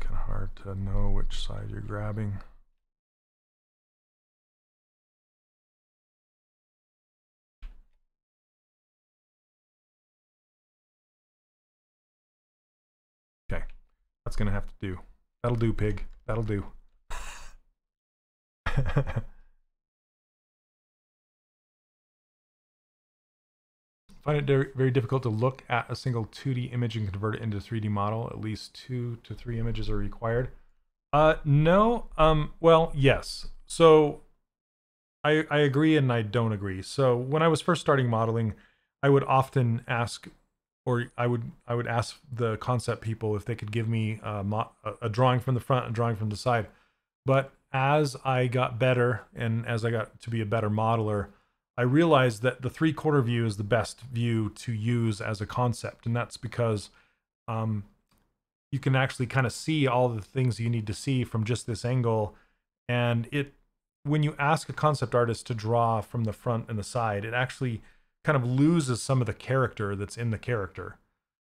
Kind of hard to know which side you're grabbing. That's gonna have to do. That'll do, pig. That'll do. Find it very, very difficult to look at a single 2D image and convert it into a 3D model. At least two to three images are required. Uh, no. Um, well, yes. So I, I agree and I don't agree. So when I was first starting modeling, I would often ask or I would I would ask the concept people if they could give me a, a drawing from the front and drawing from the side. But as I got better and as I got to be a better modeler, I realized that the three quarter view is the best view to use as a concept, and that's because um, you can actually kind of see all the things you need to see from just this angle, and it when you ask a concept artist to draw from the front and the side, it actually kind of loses some of the character that's in the character.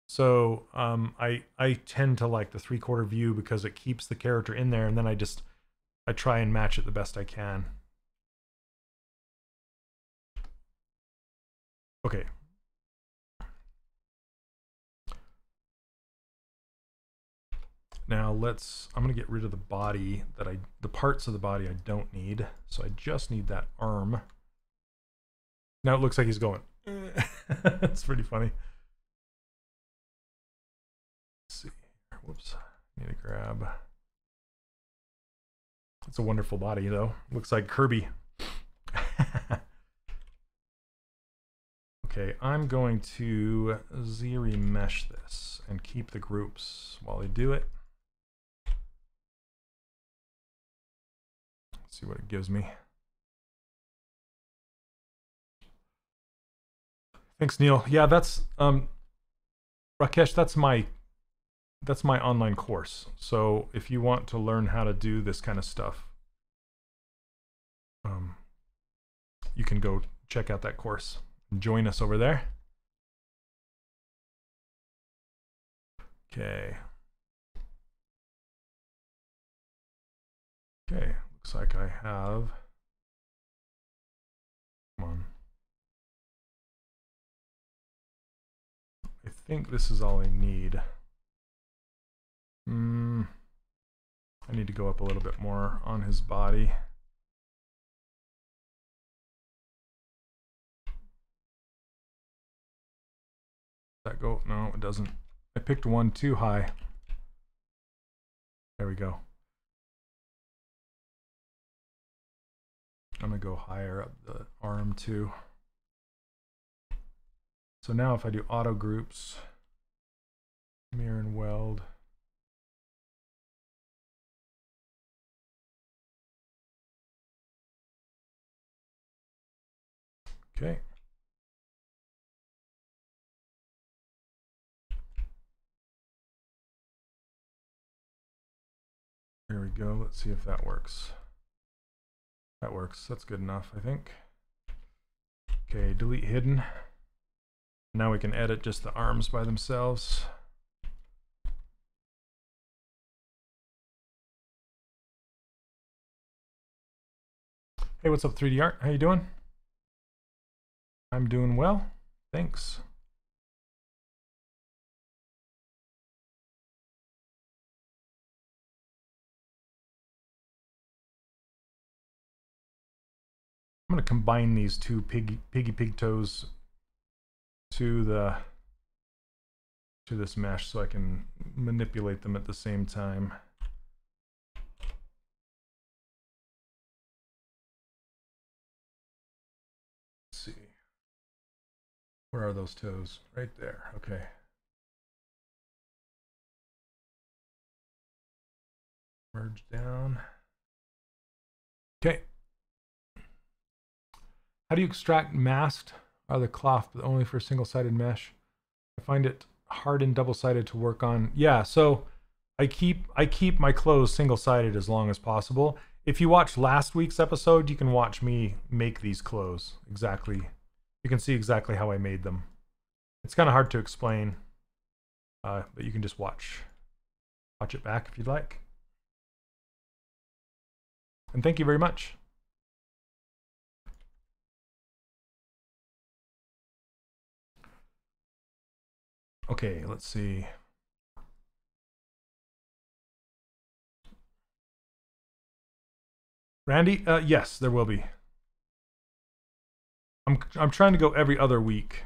So um, I I tend to like the three quarter view because it keeps the character in there, and then I just I try and match it the best I can. Okay. Now let's, I'm gonna get rid of the body that I, the parts of the body I don't need. So I just need that arm. Now it looks like he's going. That's pretty funny. Let's see. Whoops. Need to grab. It's a wonderful body, though. Looks like Kirby. okay, I'm going to z-remesh this and keep the groups while I do it. Let's see what it gives me. Thanks, Neil. Yeah, that's um, Rakesh. That's my that's my online course. So if you want to learn how to do this kind of stuff, um, you can go check out that course. Join us over there. Okay. Okay, looks like I have. Come on. Think this is all I need. Hmm. I need to go up a little bit more on his body. That go? No, it doesn't. I picked one too high. There we go. I'm going to go higher up the arm too. So now if I do auto groups, mirror and weld, okay. There we go. Let's see if that works. That works. That's good enough, I think. Okay, delete hidden. Now we can edit just the arms by themselves. Hey, what's up 3D Art? How you doing? I'm doing well. Thanks. I'm to combine these two piggy, piggy pig toes to the to this mesh so I can manipulate them at the same time. Let's see. Where are those toes? Right there. Okay. Merge down. Okay. How do you extract masked of the cloth, but only for single-sided mesh? I find it hard and double-sided to work on. Yeah, so I keep I keep my clothes single-sided as long as possible. If you watch last week's episode, you can watch me make these clothes exactly. You can see exactly how I made them. It's kind of hard to explain, uh, but you can just watch watch it back if you'd like. And thank you very much. Okay, let's see. Randy, uh, yes, there will be. I'm I'm trying to go every other week.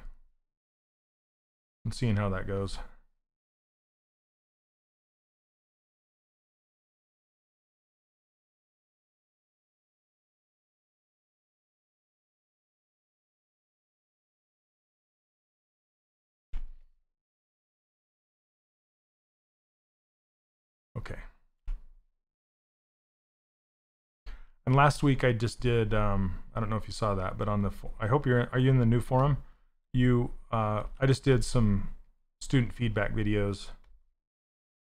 And seeing how that goes. Okay. And last week I just did. Um, I don't know if you saw that, but on the I hope you're. Are you in the new forum? You. Uh, I just did some student feedback videos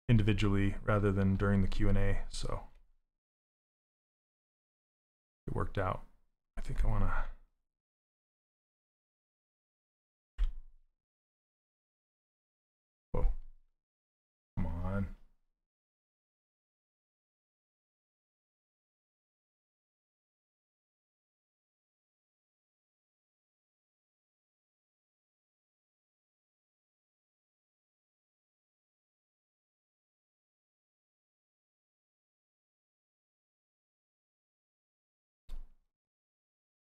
individually rather than during the Q and A. So it worked out. I think I want to.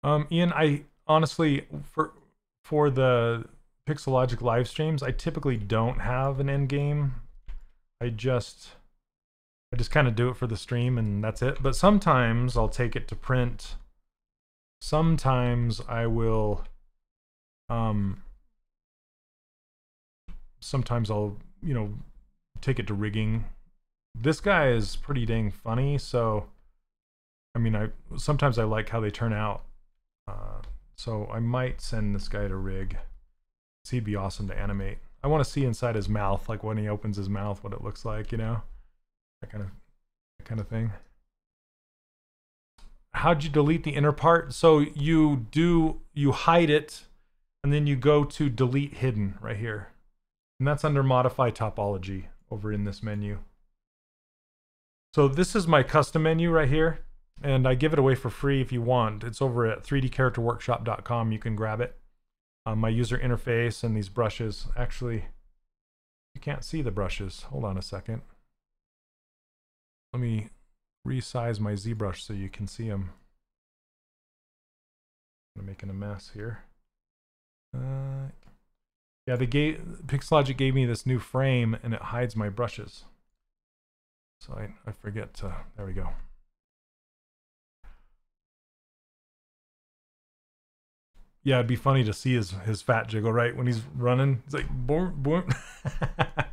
Um, Ian, I honestly for for the Pixologic live streams, I typically don't have an end game. I just I just kind of do it for the stream and that's it. But sometimes I'll take it to print. Sometimes I will um sometimes I'll, you know, take it to rigging. This guy is pretty dang funny, so I mean, I sometimes I like how they turn out. Uh, so I might send this guy to rig. He'd be awesome to animate. I want to see inside his mouth, like when he opens his mouth, what it looks like, you know, that kind of, that kind of thing. How'd you delete the inner part? So you do, you hide it, and then you go to delete hidden right here. And that's under modify topology over in this menu. So this is my custom menu right here and I give it away for free if you want. It's over at 3dcharacterworkshop.com. You can grab it. Um, my user interface and these brushes. Actually, you can't see the brushes. Hold on a second. Let me resize my ZBrush so you can see them. I'm making a mess here. Uh, yeah, the gave Pixologic gave me this new frame and it hides my brushes. So I, I forget to, there we go. Yeah, it'd be funny to see his his fat jiggle right when he's running. It's like boom, boom.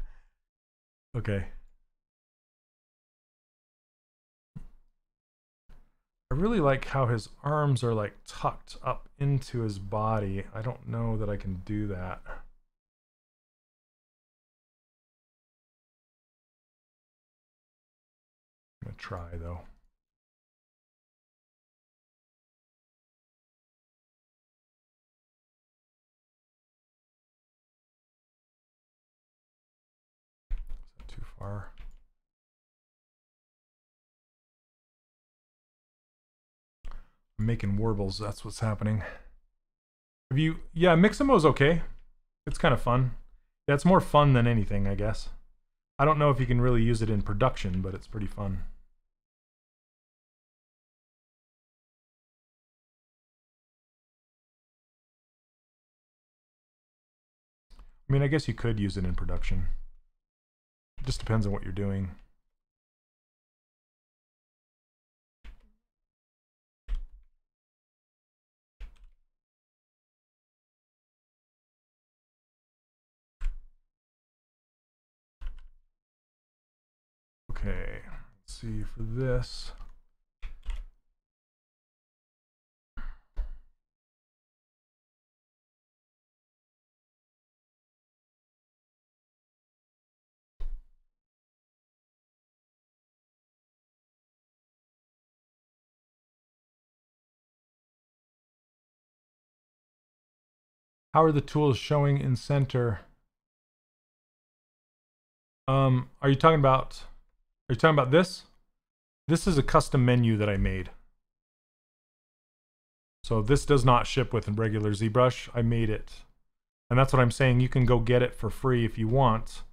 okay. I really like how his arms are like tucked up into his body. I don't know that I can do that. I'm gonna try though. Far. I'm making warbles, that's what's happening. Have you yeah, Mixamo is okay. It's kind of fun. Yeah, more fun than anything, I guess. I don't know if you can really use it in production, but it's pretty fun. I mean, I guess you could use it in production. Just depends on what you're doing. Okay, let's see for this. How are the tools showing in center? Um, are you talking about, are you talking about this? This is a custom menu that I made. So this does not ship with regular ZBrush. I made it. And that's what I'm saying. You can go get it for free if you want.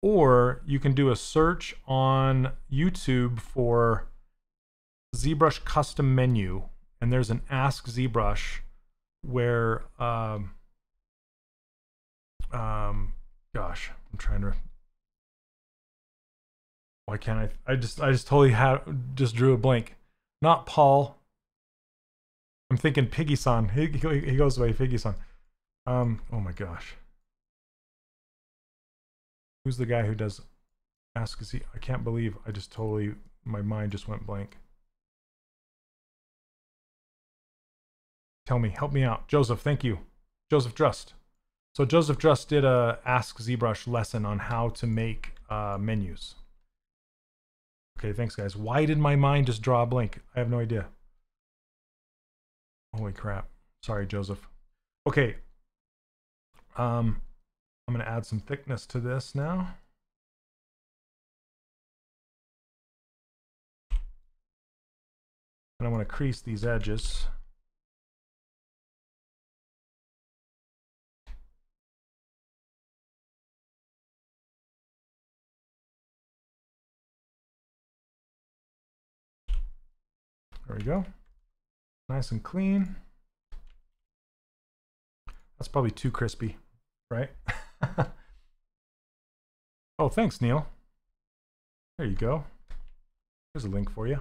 Or you can do a search on YouTube for ZBrush custom menu. And there's an Ask ZBrush where um, um, gosh, I'm trying to. Why can't I? I just, I just totally had, just drew a blank. Not Paul. I'm thinking Piggy-san. He, he, he goes away, Piggy-san. Um, oh my gosh. Who's the guy who does Ask Is He? I can't believe I just totally, my mind just went blank. Tell me, help me out. Joseph, thank you. Joseph Drust. So Joseph just did a Ask ZBrush lesson on how to make uh, menus. Okay, thanks guys. Why did my mind just draw a blank? I have no idea. Holy crap. Sorry, Joseph. Okay. Um, I'm going to add some thickness to this now. And I want to crease these edges. There we go. Nice and clean. That's probably too crispy, right? oh, thanks, Neil. There you go. There's a link for you.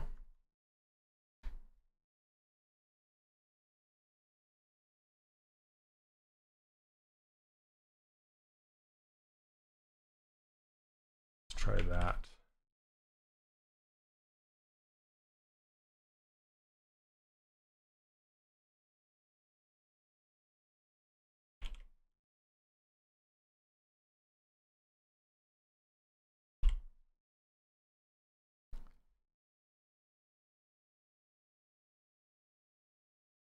Let's try that.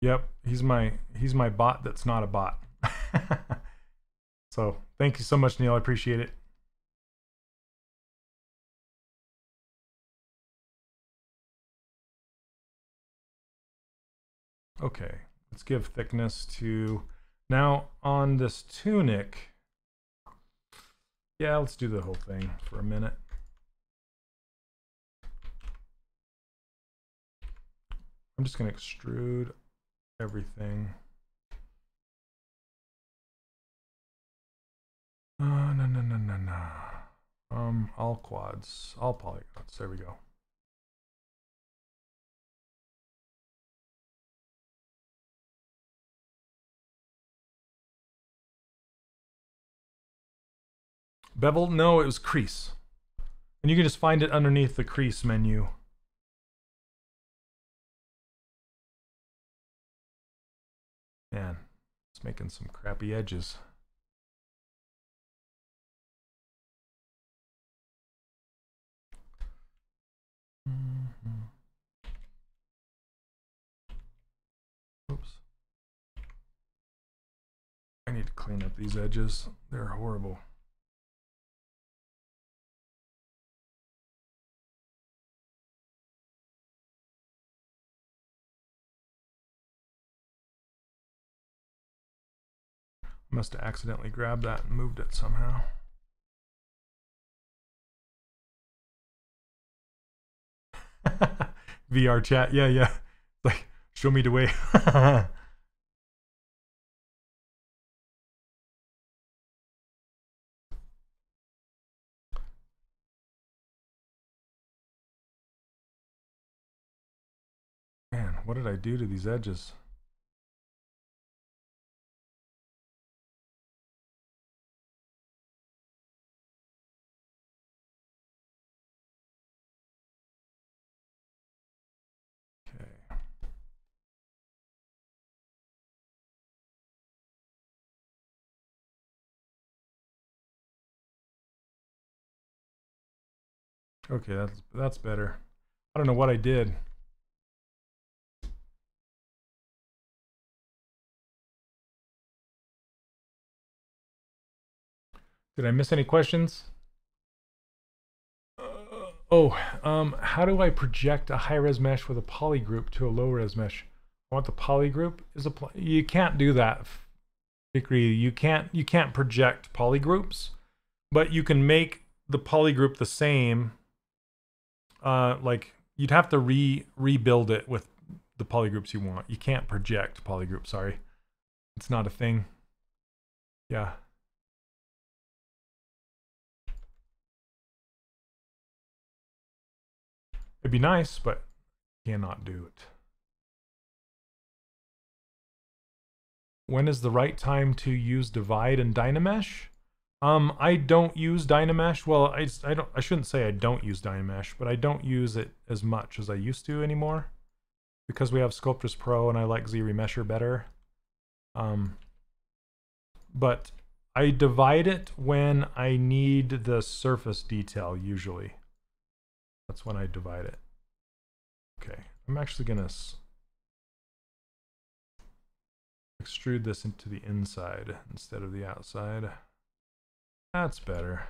Yep, he's my he's my bot that's not a bot. so thank you so much, Neil. I appreciate it. Okay, let's give thickness to now on this tunic. Yeah, let's do the whole thing for a minute. I'm just going to extrude everything. Uh, no, no, no, no, no. Um, all quads, all polygons. There we go. Bevel? No, it was crease. And you can just find it underneath the crease menu. Man, it's making some crappy edges. Mm -hmm. Oops. I need to clean up these edges. They're horrible. Must have accidentally grabbed that and moved it somehow. VR chat, yeah, yeah. Like, show me the way. Man, what did I do to these edges? Okay, that's that's better. I don't know what I did. Did I miss any questions? Uh, oh, um, how do I project a high-res mesh with a poly group to a low-res mesh? I want the poly group is a you can't do that. You can't you can't project poly groups, but you can make the poly group the same. Uh, like you'd have to re rebuild it with the polygroups you want. You can't project poly group. Sorry, it's not a thing. Yeah. It'd be nice, but cannot do it. When is the right time to use Divide and Dynamesh? Um, I don't use Dynamesh. Well, I, I don't. I shouldn't say I don't use Dynamesh, but I don't use it as much as I used to anymore, because we have Sculptris Pro and I like ZRemesher better. Um, but I divide it when I need the surface detail usually. That's when I divide it. Okay, I'm actually gonna extrude this into the inside instead of the outside. That's better.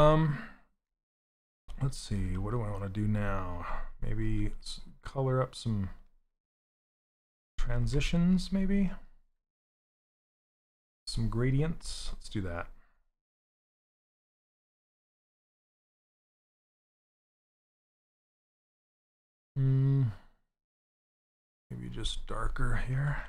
Um, let's see. What do I want to do now? Maybe color up some transitions, maybe? Some gradients. Let's do that. Hmm. Maybe just darker here.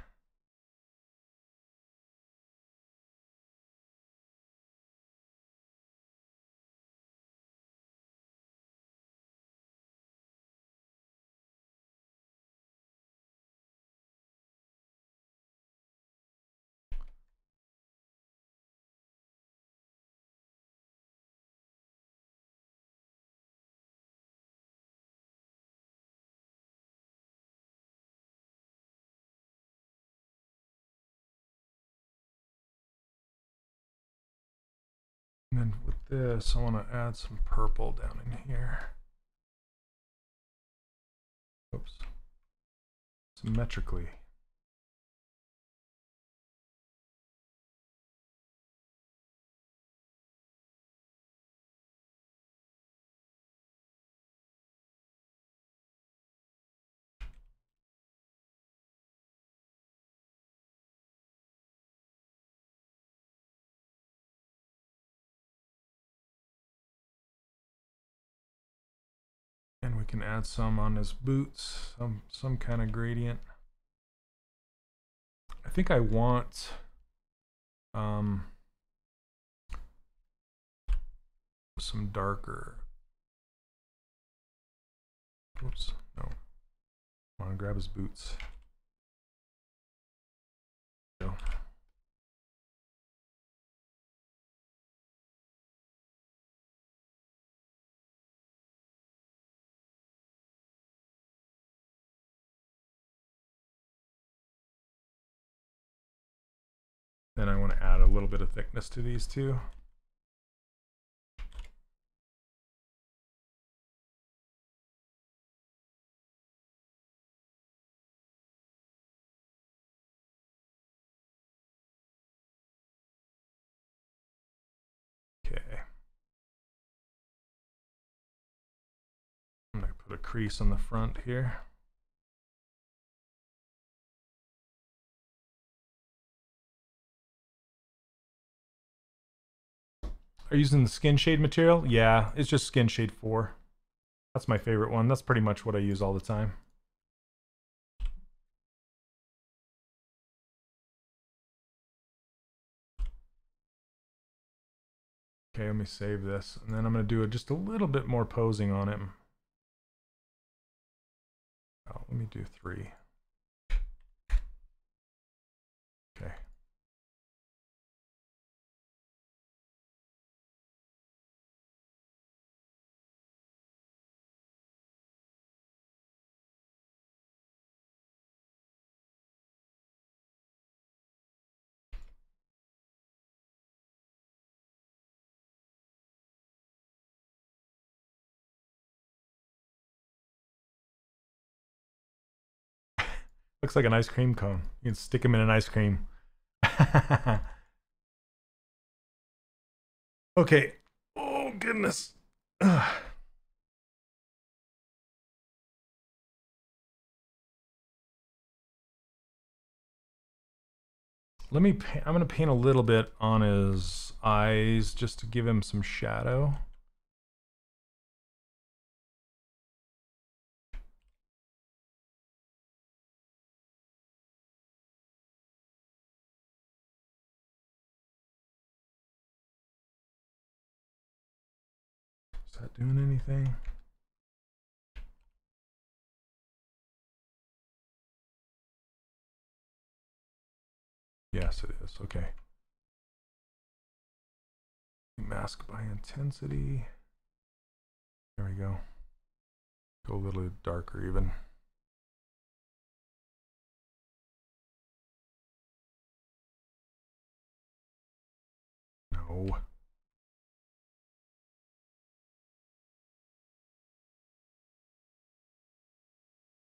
This, I want to add some purple down in here. Oops. Symmetrically. Can add some on his boots, some some kind of gradient. I think I want um, some darker. Oops, no. I want to grab his boots. Go. Little bit of thickness to these two. Okay. I'm going to put a crease on the front here. Are you using the skin shade material? Yeah, it's just skin shade 4. That's my favorite one. That's pretty much what I use all the time. Okay, let me save this. And then I'm going to do just a little bit more posing on him. Oh, let me do three. Looks like an ice cream cone. You can stick him in an ice cream. okay. Oh, goodness. Ugh. Let me, I'm going to paint a little bit on his eyes just to give him some shadow. That doing anything? Yes, it is. Okay. Mask by intensity. There we go. Go a little darker even. No.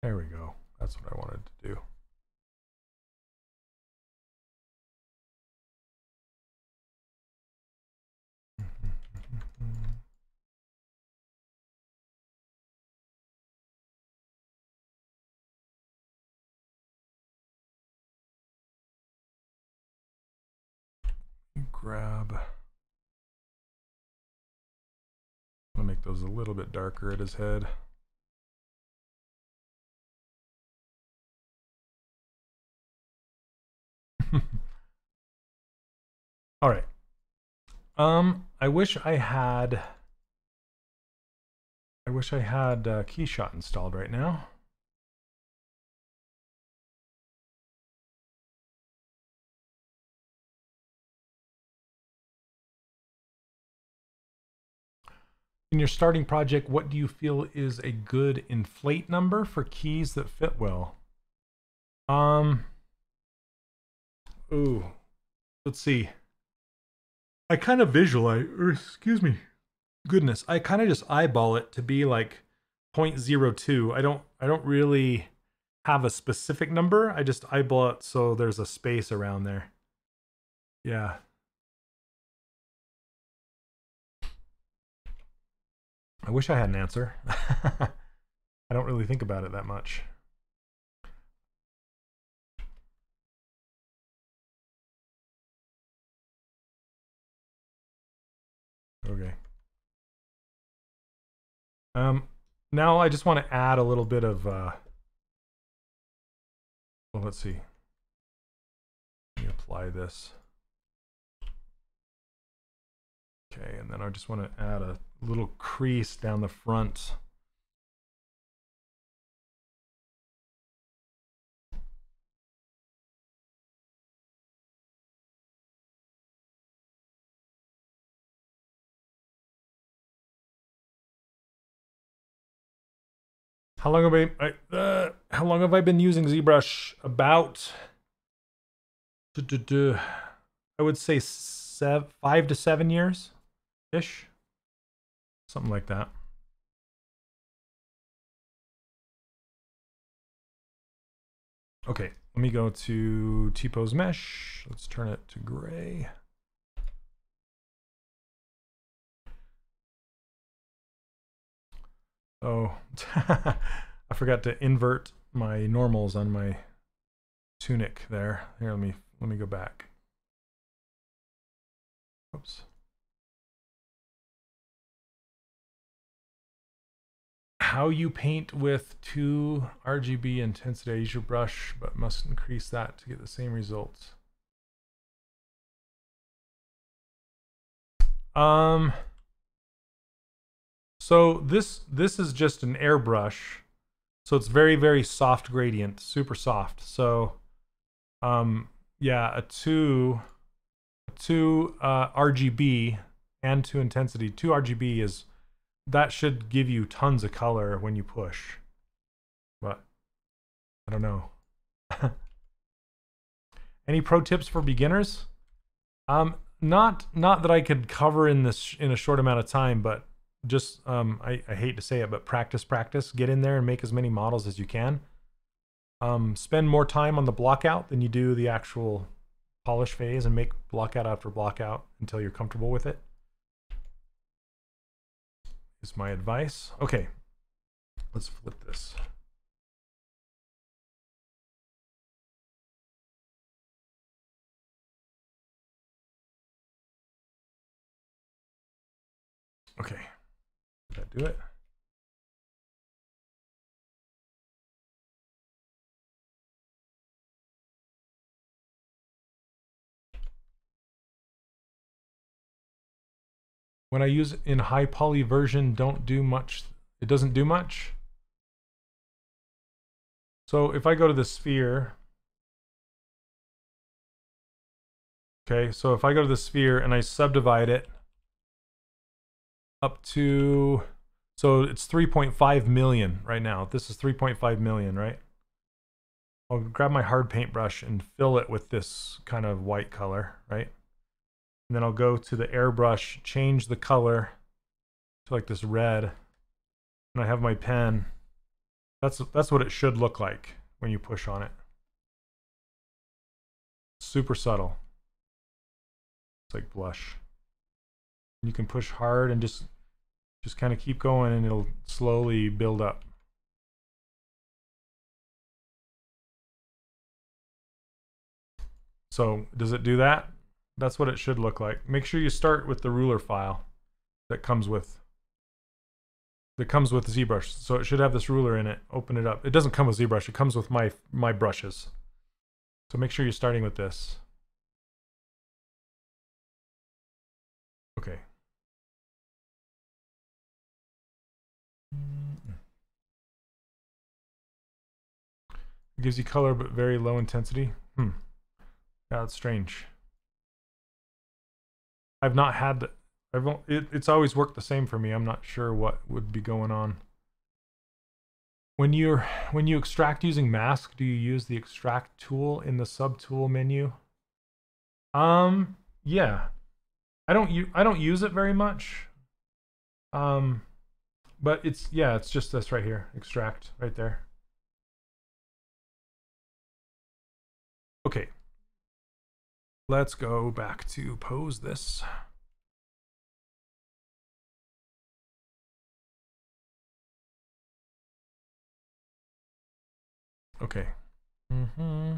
There we go. That's what I wanted to do. Grab. I'm gonna make those a little bit darker at his head. All right. Um, I wish I had. I wish I had uh, Keyshot installed right now. In your starting project, what do you feel is a good inflate number for keys that fit well? Um, ooh, let's see. I kind of visualize, or excuse me, goodness, I kind of just eyeball it to be like 0.02. I don't, I don't really have a specific number. I just eyeball it so there's a space around there. Yeah. I wish I had an answer. I don't really think about it that much. Okay. Um, now I just want to add a little bit of, uh, well, let's see. Let me apply this. Okay, and then I just want to add a little crease down the front. How long have I, uh, how long have I been using ZBrush? About, duh, duh, duh, I would say seven, five to seven years ish. Something like that. Okay, let me go to T-pose mesh. Let's turn it to gray. Oh, I forgot to invert my normals on my tunic there. Here, let me let me go back. Oops. How you paint with two RGB intensity. I use your brush, but must increase that to get the same results. Um, so this this is just an airbrush. So it's very, very soft gradient, super soft. So um yeah, a two two uh RGB and two intensity. Two RGB is that should give you tons of color when you push. But I don't know. Any pro tips for beginners? Um not not that I could cover in this in a short amount of time, but just um, I, I hate to say it, but practice, practice. Get in there and make as many models as you can. Um, spend more time on the blockout than you do the actual polish phase, and make blockout after blockout until you're comfortable with it. Is my advice. Okay, let's flip this. Okay. Did that do it? When I use in high poly version, don't do much. It doesn't do much. So if I go to the sphere, okay, so if I go to the sphere and I subdivide it, up to so it's 3.5 million right now. This is 3.5 million, right? I'll grab my hard paintbrush and fill it with this kind of white color, right? And then I'll go to the airbrush, change the color to like this red. And I have my pen. That's that's what it should look like when you push on it. Super subtle. It's like blush. You can push hard and just just kind of keep going and it'll slowly build up. So does it do that? That's what it should look like. Make sure you start with the ruler file that comes with that comes with ZBrush. So it should have this ruler in it. Open it up. It doesn't come with ZBrush. It comes with my my brushes. So make sure you're starting with this. It gives you color but very low intensity. Hmm. Yeah, that's strange. I've not had. I've it, it's always worked the same for me. I'm not sure what would be going on. When you're when you extract using mask, do you use the extract tool in the subtool menu? Um, yeah. I don't I don't use it very much. Um, but it's yeah, it's just this right here, extract right there. Okay. Let's go back to pose this. Okay. Mm-hmm.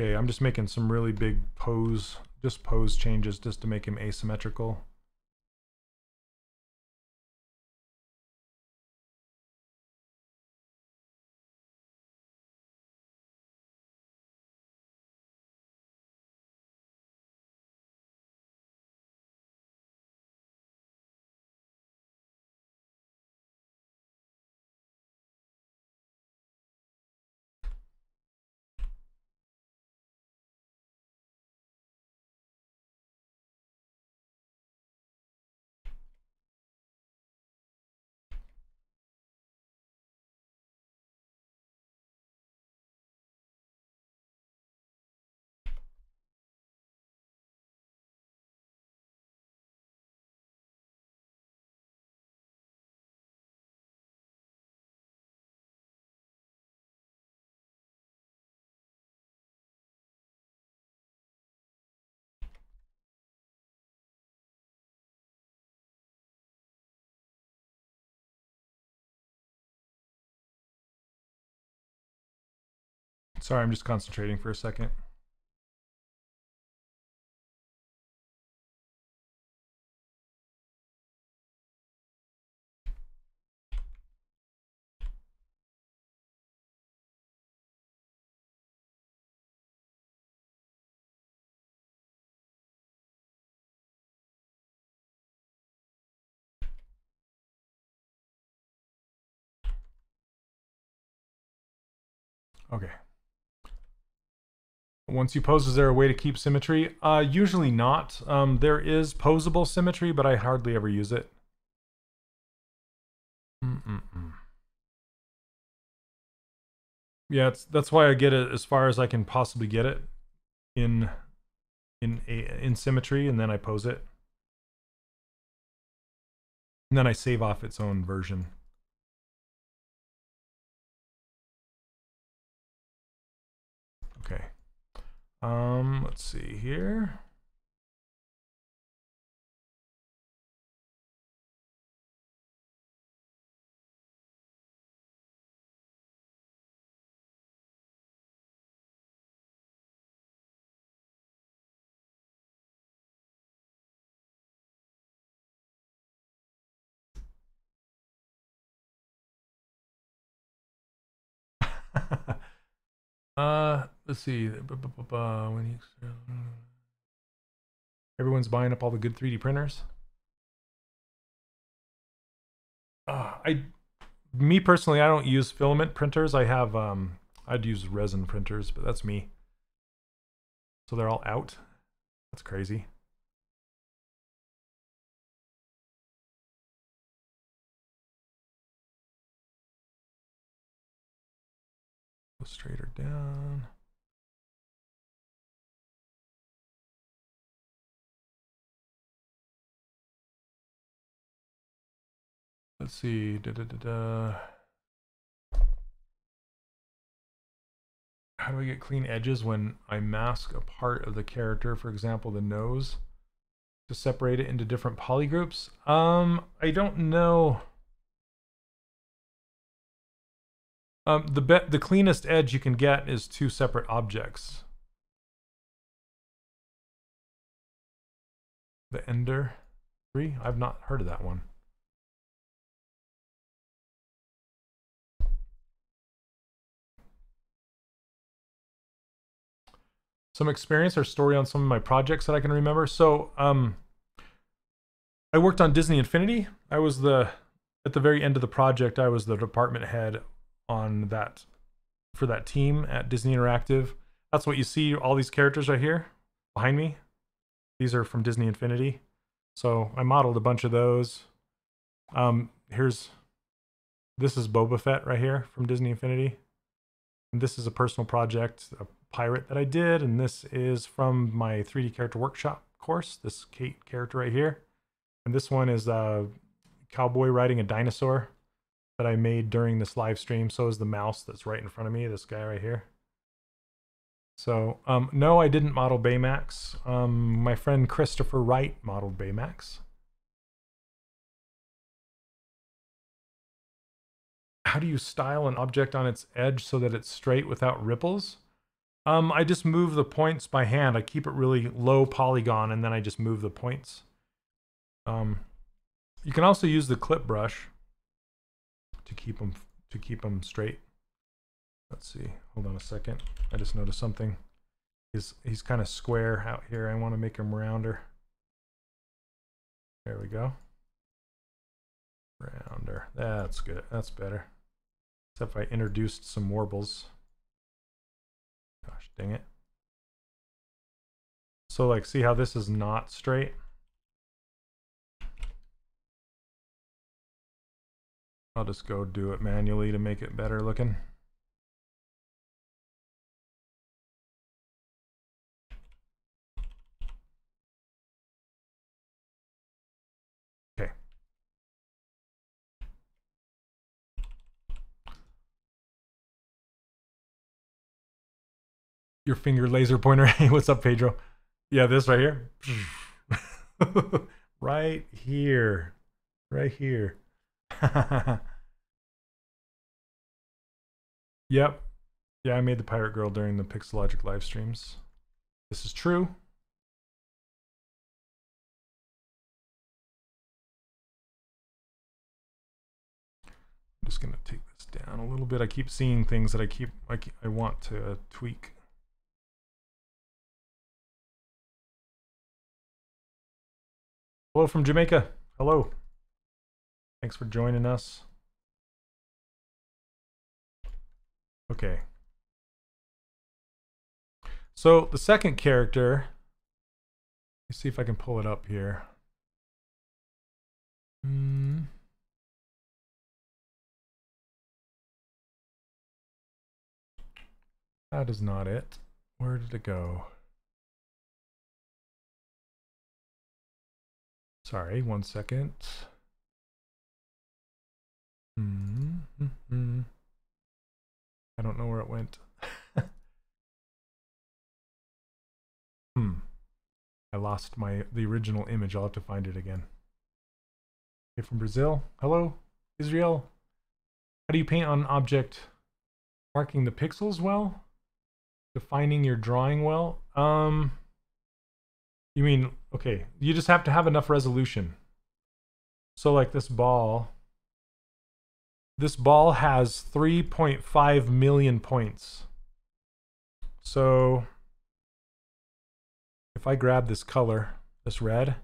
Okay, I'm just making some really big pose, just pose changes just to make him asymmetrical. Sorry, I'm just concentrating for a second. Okay. Once you pose, is there a way to keep symmetry? Uh, usually not. Um, there is posable symmetry, but I hardly ever use it. Mm -mm. Yeah, that's why I get it as far as I can possibly get it in in a, in symmetry, and then I pose it, and then I save off its own version. Um, let's see here. uh let's see. Everyone's buying up all the good 3D printers. Uh, I, me personally, I don't use filament printers. I have, um, I'd use resin printers, but that's me. So they're all out. That's crazy. Illustrator down. Let's see. Da, da, da. How do I get clean edges when I mask a part of the character, for example, the nose, to separate it into different polygroups? Um, I don't know. Um, the the cleanest edge you can get is two separate objects. The Ender 3? I've not heard of that one. Some experience or story on some of my projects that I can remember. So, um, I worked on Disney Infinity. I was the at the very end of the project. I was the department head on that for that team at Disney Interactive. That's what you see. All these characters right here behind me. These are from Disney Infinity. So I modeled a bunch of those. Um, here's this is Boba Fett right here from Disney Infinity. And this is a personal project, a pirate that I did, and this is from my 3D character workshop course, this Kate character right here. And this one is a cowboy riding a dinosaur that I made during this live stream. So is the mouse that's right in front of me, this guy right here. So, um, no, I didn't model Baymax. Um, my friend Christopher Wright modeled Baymax. How do you style an object on its edge so that it's straight without ripples? Um, I just move the points by hand. I keep it really low polygon and then I just move the points. Um, you can also use the clip brush to keep them to keep them straight. Let's see. Hold on a second. I just noticed something. He's he's kind of square out here. I want to make him rounder. There we go. Rounder. That's good. That's better. Except if I introduced some warbles. Gosh dang it. So like, see how this is not straight? I'll just go do it manually to make it better looking. Your finger laser pointer. Hey, what's up, Pedro? Yeah, this right here. right here. Right here. yep. Yeah, I made the pirate girl during the Pixologic live streams. This is true. I'm just gonna take this down a little bit. I keep seeing things that I keep I, keep, I want to tweak. Hello from Jamaica. Hello. Thanks for joining us. Okay. So the second character, let's see if I can pull it up here. Hmm. That is not it. Where did it go? Sorry, one second. Hmm. I don't know where it went. hmm. I lost my the original image. I'll have to find it again. Okay, from Brazil. Hello, Israel. How do you paint on object? Marking the pixels well? Defining your drawing well? Um, you mean, okay, you just have to have enough resolution. So like this ball, this ball has 3.5 million points. So if I grab this color, this red,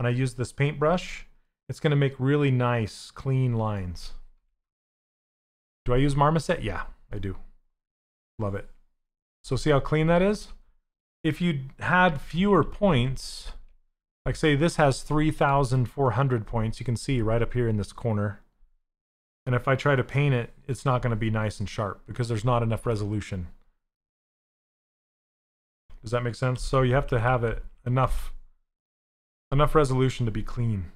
and I use this paintbrush, it's going to make really nice, clean lines. Do I use Marmoset? Yeah, I do. Love it. So see how clean that is? If you had fewer points, like say this has 3,400 points, you can see right up here in this corner. And if I try to paint it, it's not going to be nice and sharp because there's not enough resolution. Does that make sense? So you have to have it enough enough resolution to be clean.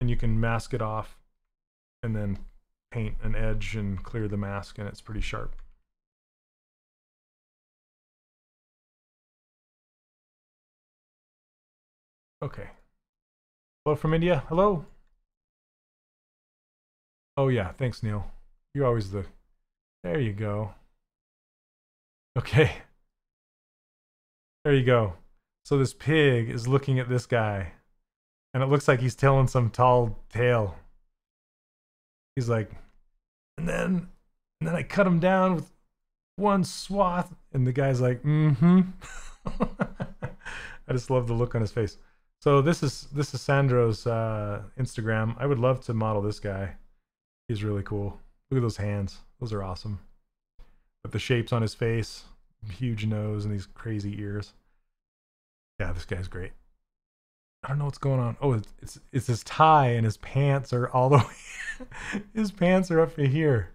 And you can mask it off and then paint an edge and clear the mask and it's pretty sharp. Okay. Hello from India. Hello. Oh yeah, thanks Neil. You're always the There you go. Okay. There you go. So this pig is looking at this guy. And it looks like he's telling some tall tale. He's like, and then and then I cut him down with one swath. And the guy's like, mm-hmm. I just love the look on his face. So this is this is Sandro's uh, Instagram. I would love to model this guy. He's really cool. Look at those hands. Those are awesome. But the shapes on his face, huge nose, and these crazy ears. Yeah, this guy's great. I don't know what's going on. Oh, it's it's, it's his tie and his pants are all the way. his pants are up to here.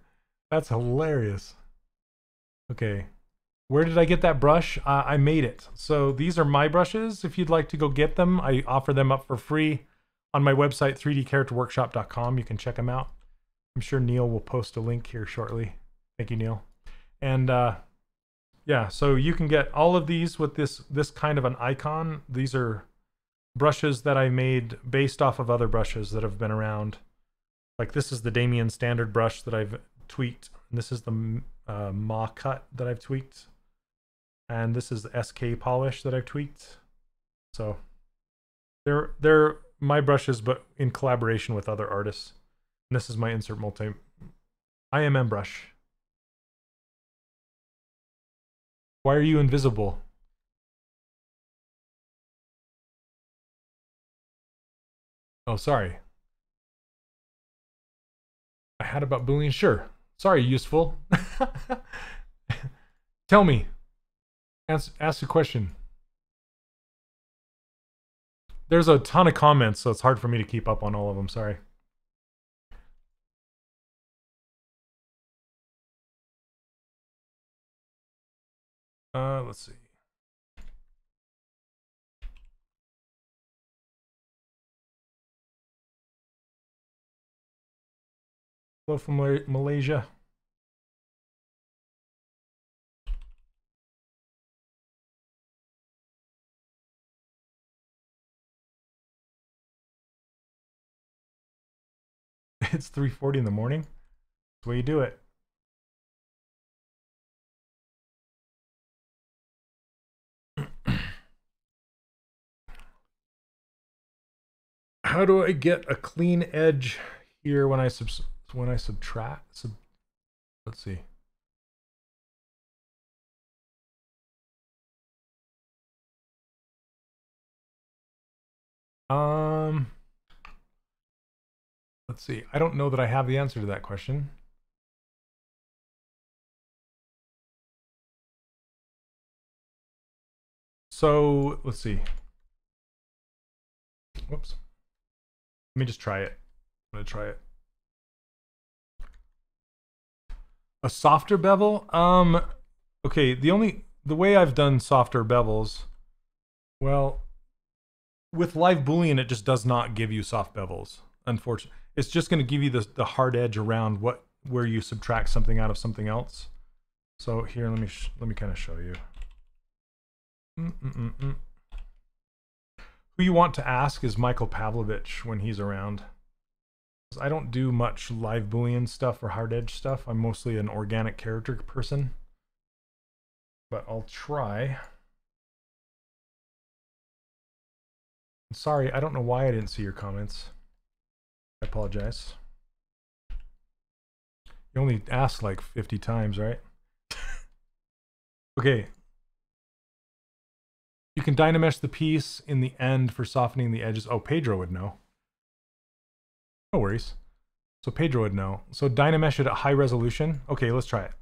That's hilarious. Okay, where did I get that brush? Uh, I made it. So these are my brushes. If you'd like to go get them, I offer them up for free on my website, 3dcharacterworkshop.com. You can check them out. I'm sure Neil will post a link here shortly. Thank you, Neil. And uh, yeah, so you can get all of these with this this kind of an icon. These are brushes that I made based off of other brushes that have been around. Like this is the Damien standard brush that I've tweaked. And this is the uh, MAHcut that I've tweaked and this is the SK polish that I've tweaked. So they're they're my brushes, but in collaboration with other artists. And this is my insert multi IMM brush. Why are you invisible? Oh, sorry. I had about Boolean. Sure. Sorry, useful. Tell me. Ask, ask a question. There's a ton of comments, so it's hard for me to keep up on all of them. Sorry. Uh, let's see. Hello from Malaysia. it's 3.40 in the morning. That's the way you do it. How do I get a clean edge here when I sub when I subtract? Sub Let's see. Um, let's see. I don't know that I have the answer to that question. So let's see. Whoops. Let me just try it. I'm gonna try it. A softer bevel? Um, okay, the only, the way I've done softer bevels, well, with live boolean, it just does not give you soft bevels, unfortunately. It's just gonna give you the, the hard edge around what, where you subtract something out of something else. So here, let me, let me kind of show you. Mm -mm -mm Who you want to ask is Michael Pavlovich when he's around. I don't do much live boolean stuff or hard edge stuff. I'm mostly an organic character person. But I'll try. Sorry, I don't know why I didn't see your comments. I apologize. You only asked like 50 times, right? okay, you can dynamesh the piece in the end for softening the edges. Oh, Pedro would know. No worries. So Pedro would know. So dynamesh it at high resolution. Okay, let's try it.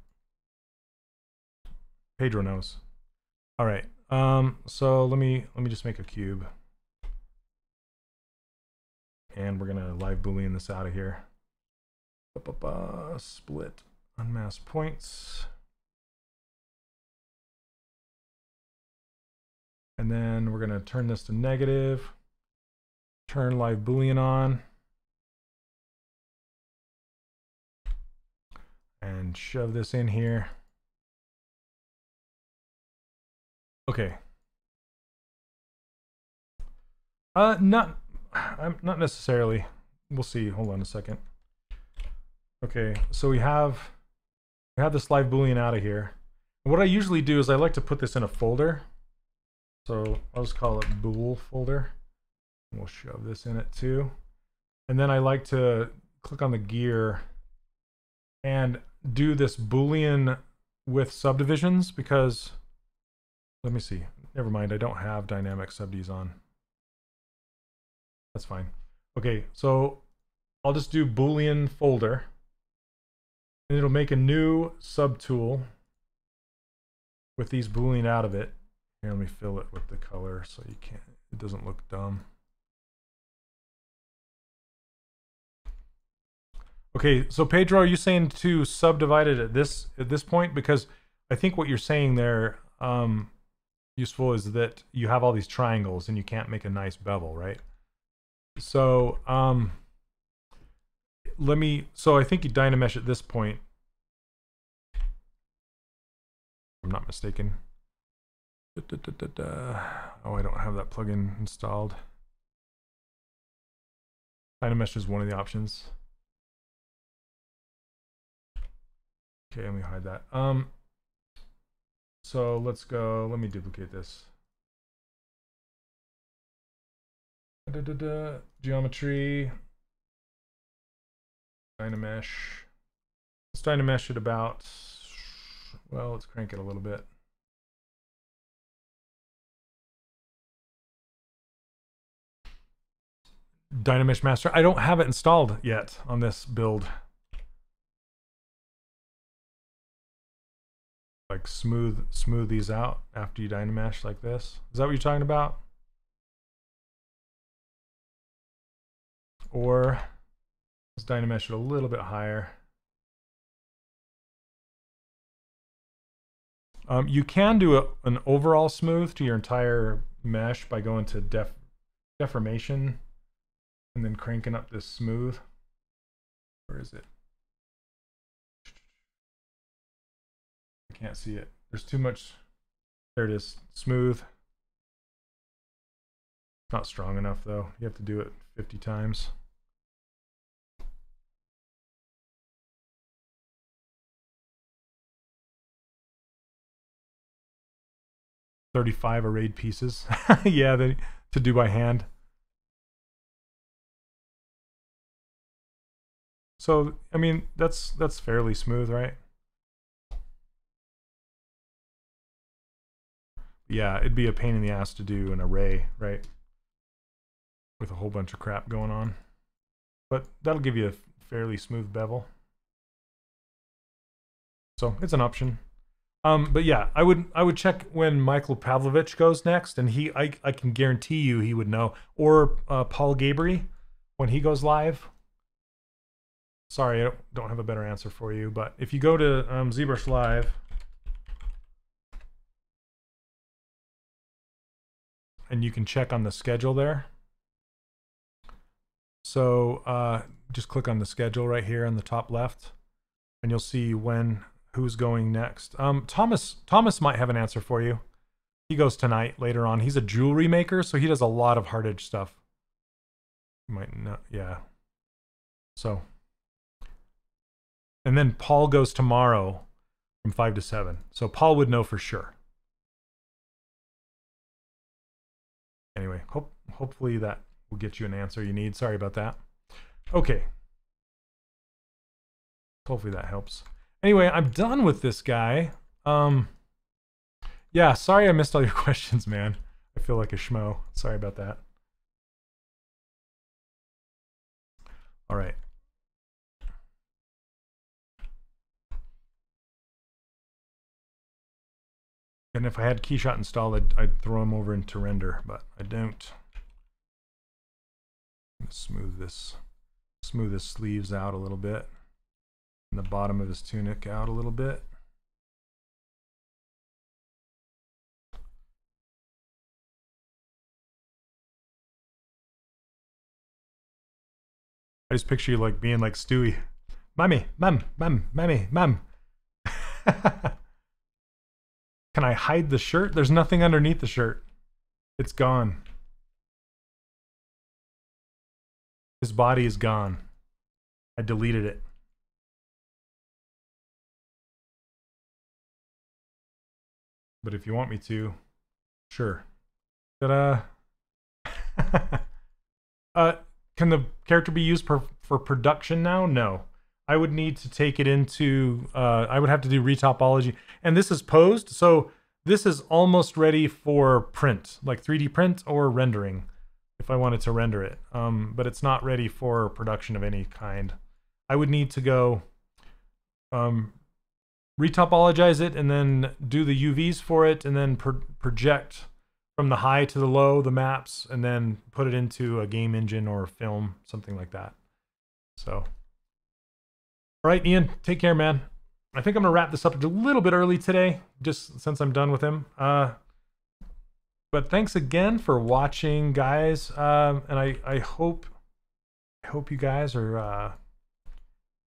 Pedro knows. All right. Um, so let me let me just make a cube. And we're gonna live boolean this out of here. Ba -ba -ba, split unmasked points. And then we're going to turn this to negative. Turn live boolean on. And shove this in here. Okay. Uh, not, I'm not necessarily. We'll see. Hold on a second. Okay, so we have we have this live boolean out of here. What I usually do is I like to put this in a folder. So I'll just call it bool folder. We'll shove this in it too. And then I like to click on the gear and do this boolean with subdivisions because let me see. Never mind, I don't have dynamic subds on. That's fine. Okay, so I'll just do boolean folder and it'll make a new subtool with these boolean out of it here, let me fill it with the color so you can't, it doesn't look dumb. Okay, so Pedro, are you saying to subdivide it at this at this point? Because I think what you're saying there, um, useful, is that you have all these triangles and you can't make a nice bevel, right? So, um, let me. So I think you dynamesh at this point. I'm not mistaken. Da, da, da, oh, I don't have that plugin installed. Dynamesh is one of the options. Okay, let me hide that. Um, so let's go. Let me duplicate this. Da, da, da, geometry. Dynamesh. Let's Dynamesh it about. Well, let's crank it a little bit. Dynamesh Master. I don't have it installed yet on this build. Like smooth smooth these out after you Dynamesh like this. Is that what you're talking about? Or let's Dynamesh it a little bit higher. Um, you can do a, an overall smooth to your entire mesh by going to def, deformation and then cranking up this smooth. Where is it? I can't see it. There's too much. There it is. Smooth. Not strong enough though. You have to do it 50 times. 35 arrayed pieces. yeah, they, to do by hand. So, I mean, that's that's fairly smooth, right? Yeah, it'd be a pain in the ass to do an array, right? With a whole bunch of crap going on. But that'll give you a fairly smooth bevel. So it's an option. Um, but yeah, I would I would check when Michael Pavlovich goes next, and he I, I can guarantee you he would know, or uh, Paul Gaboury when he goes live. Sorry, I don't, don't have a better answer for you, but if you go to um, ZBrush Live, and you can check on the schedule there. So uh, just click on the schedule right here in the top left, and you'll see when who's going next. Um, Thomas Thomas might have an answer for you. He goes tonight later on. He's a jewelry maker, so he does a lot of hard edge stuff. You might not, yeah. So, and then Paul goes tomorrow from five to seven. So Paul would know for sure. Anyway, hope hopefully that will get you an answer you need. Sorry about that. Okay. Hopefully that helps. Anyway, I'm done with this guy. Um, yeah, sorry I missed all your questions, man. I feel like a schmo. Sorry about that. All right. And if I had Keyshot installed, I'd, I'd throw him over into render, but I don't. Smooth this, smooth his sleeves out a little bit the bottom of his tunic out a little bit. I just picture you like being like Stewie. Mommy, mom, mom, mommy, mom. Can I hide the shirt? There's nothing underneath the shirt. It's gone. His body is gone. I deleted it. But if you want me to, sure. Ta-da! uh, can the character be used per, for production now? No. I would need to take it into, uh, I would have to do retopology. And this is posed, so this is almost ready for print, like 3D print or rendering, if I wanted to render it. Um, but it's not ready for production of any kind. I would need to go um, retopologize it and then do the UVs for it and then pro project from the high to the low the maps and then put it into a game engine or a film, something like that. So, all right, Ian, take care, man. I think I'm gonna wrap this up a little bit early today, just since I'm done with him. Uh, but thanks again for watching, guys. Um, and I, I hope, I hope you guys are uh,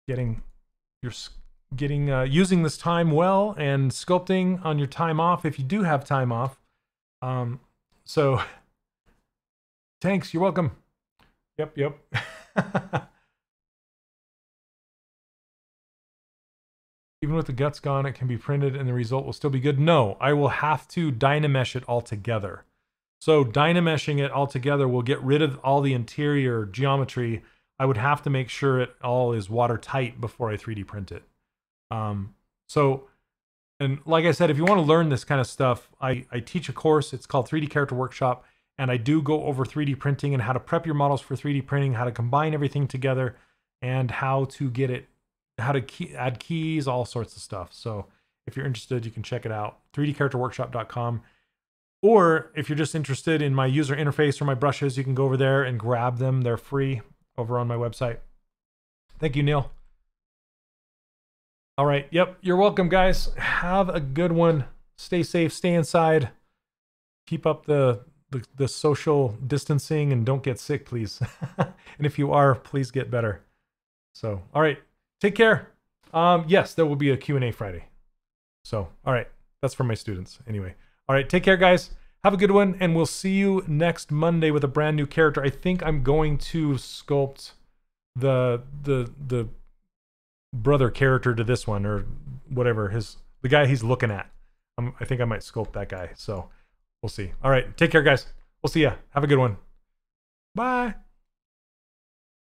getting your getting uh, using this time well and sculpting on your time off if you do have time off. Um, so, thanks. You're welcome. Yep, yep. Even with the guts gone, it can be printed and the result will still be good. No, I will have to Dynamesh it all together. So Dynameshing it all together will get rid of all the interior geometry. I would have to make sure it all is watertight before I 3D print it. Um, so, and like I said, if you want to learn this kind of stuff, I, I teach a course. It's called 3D Character Workshop. And I do go over 3D printing and how to prep your models for 3D printing, how to combine everything together, and how to get it, how to key, add keys, all sorts of stuff. So if you're interested, you can check it out, 3dcharacterworkshop.com. Or if you're just interested in my user interface or my brushes, you can go over there and grab them. They're free over on my website. Thank you, Neil. All right. Yep. You're welcome, guys. Have a good one. Stay safe. Stay inside. Keep up the the, the social distancing and don't get sick, please. and if you are, please get better. So, all right. Take care. Um, yes, there will be a Q&A Friday. So, all right. That's for my students. Anyway. All right. Take care, guys. Have a good one, and we'll see you next Monday with a brand new character. I think I'm going to sculpt the the the brother character to this one or whatever his the guy he's looking at. Um, I think I might sculpt that guy. So we'll see. All right, take care, guys. We'll see ya. Have a good one. Bye.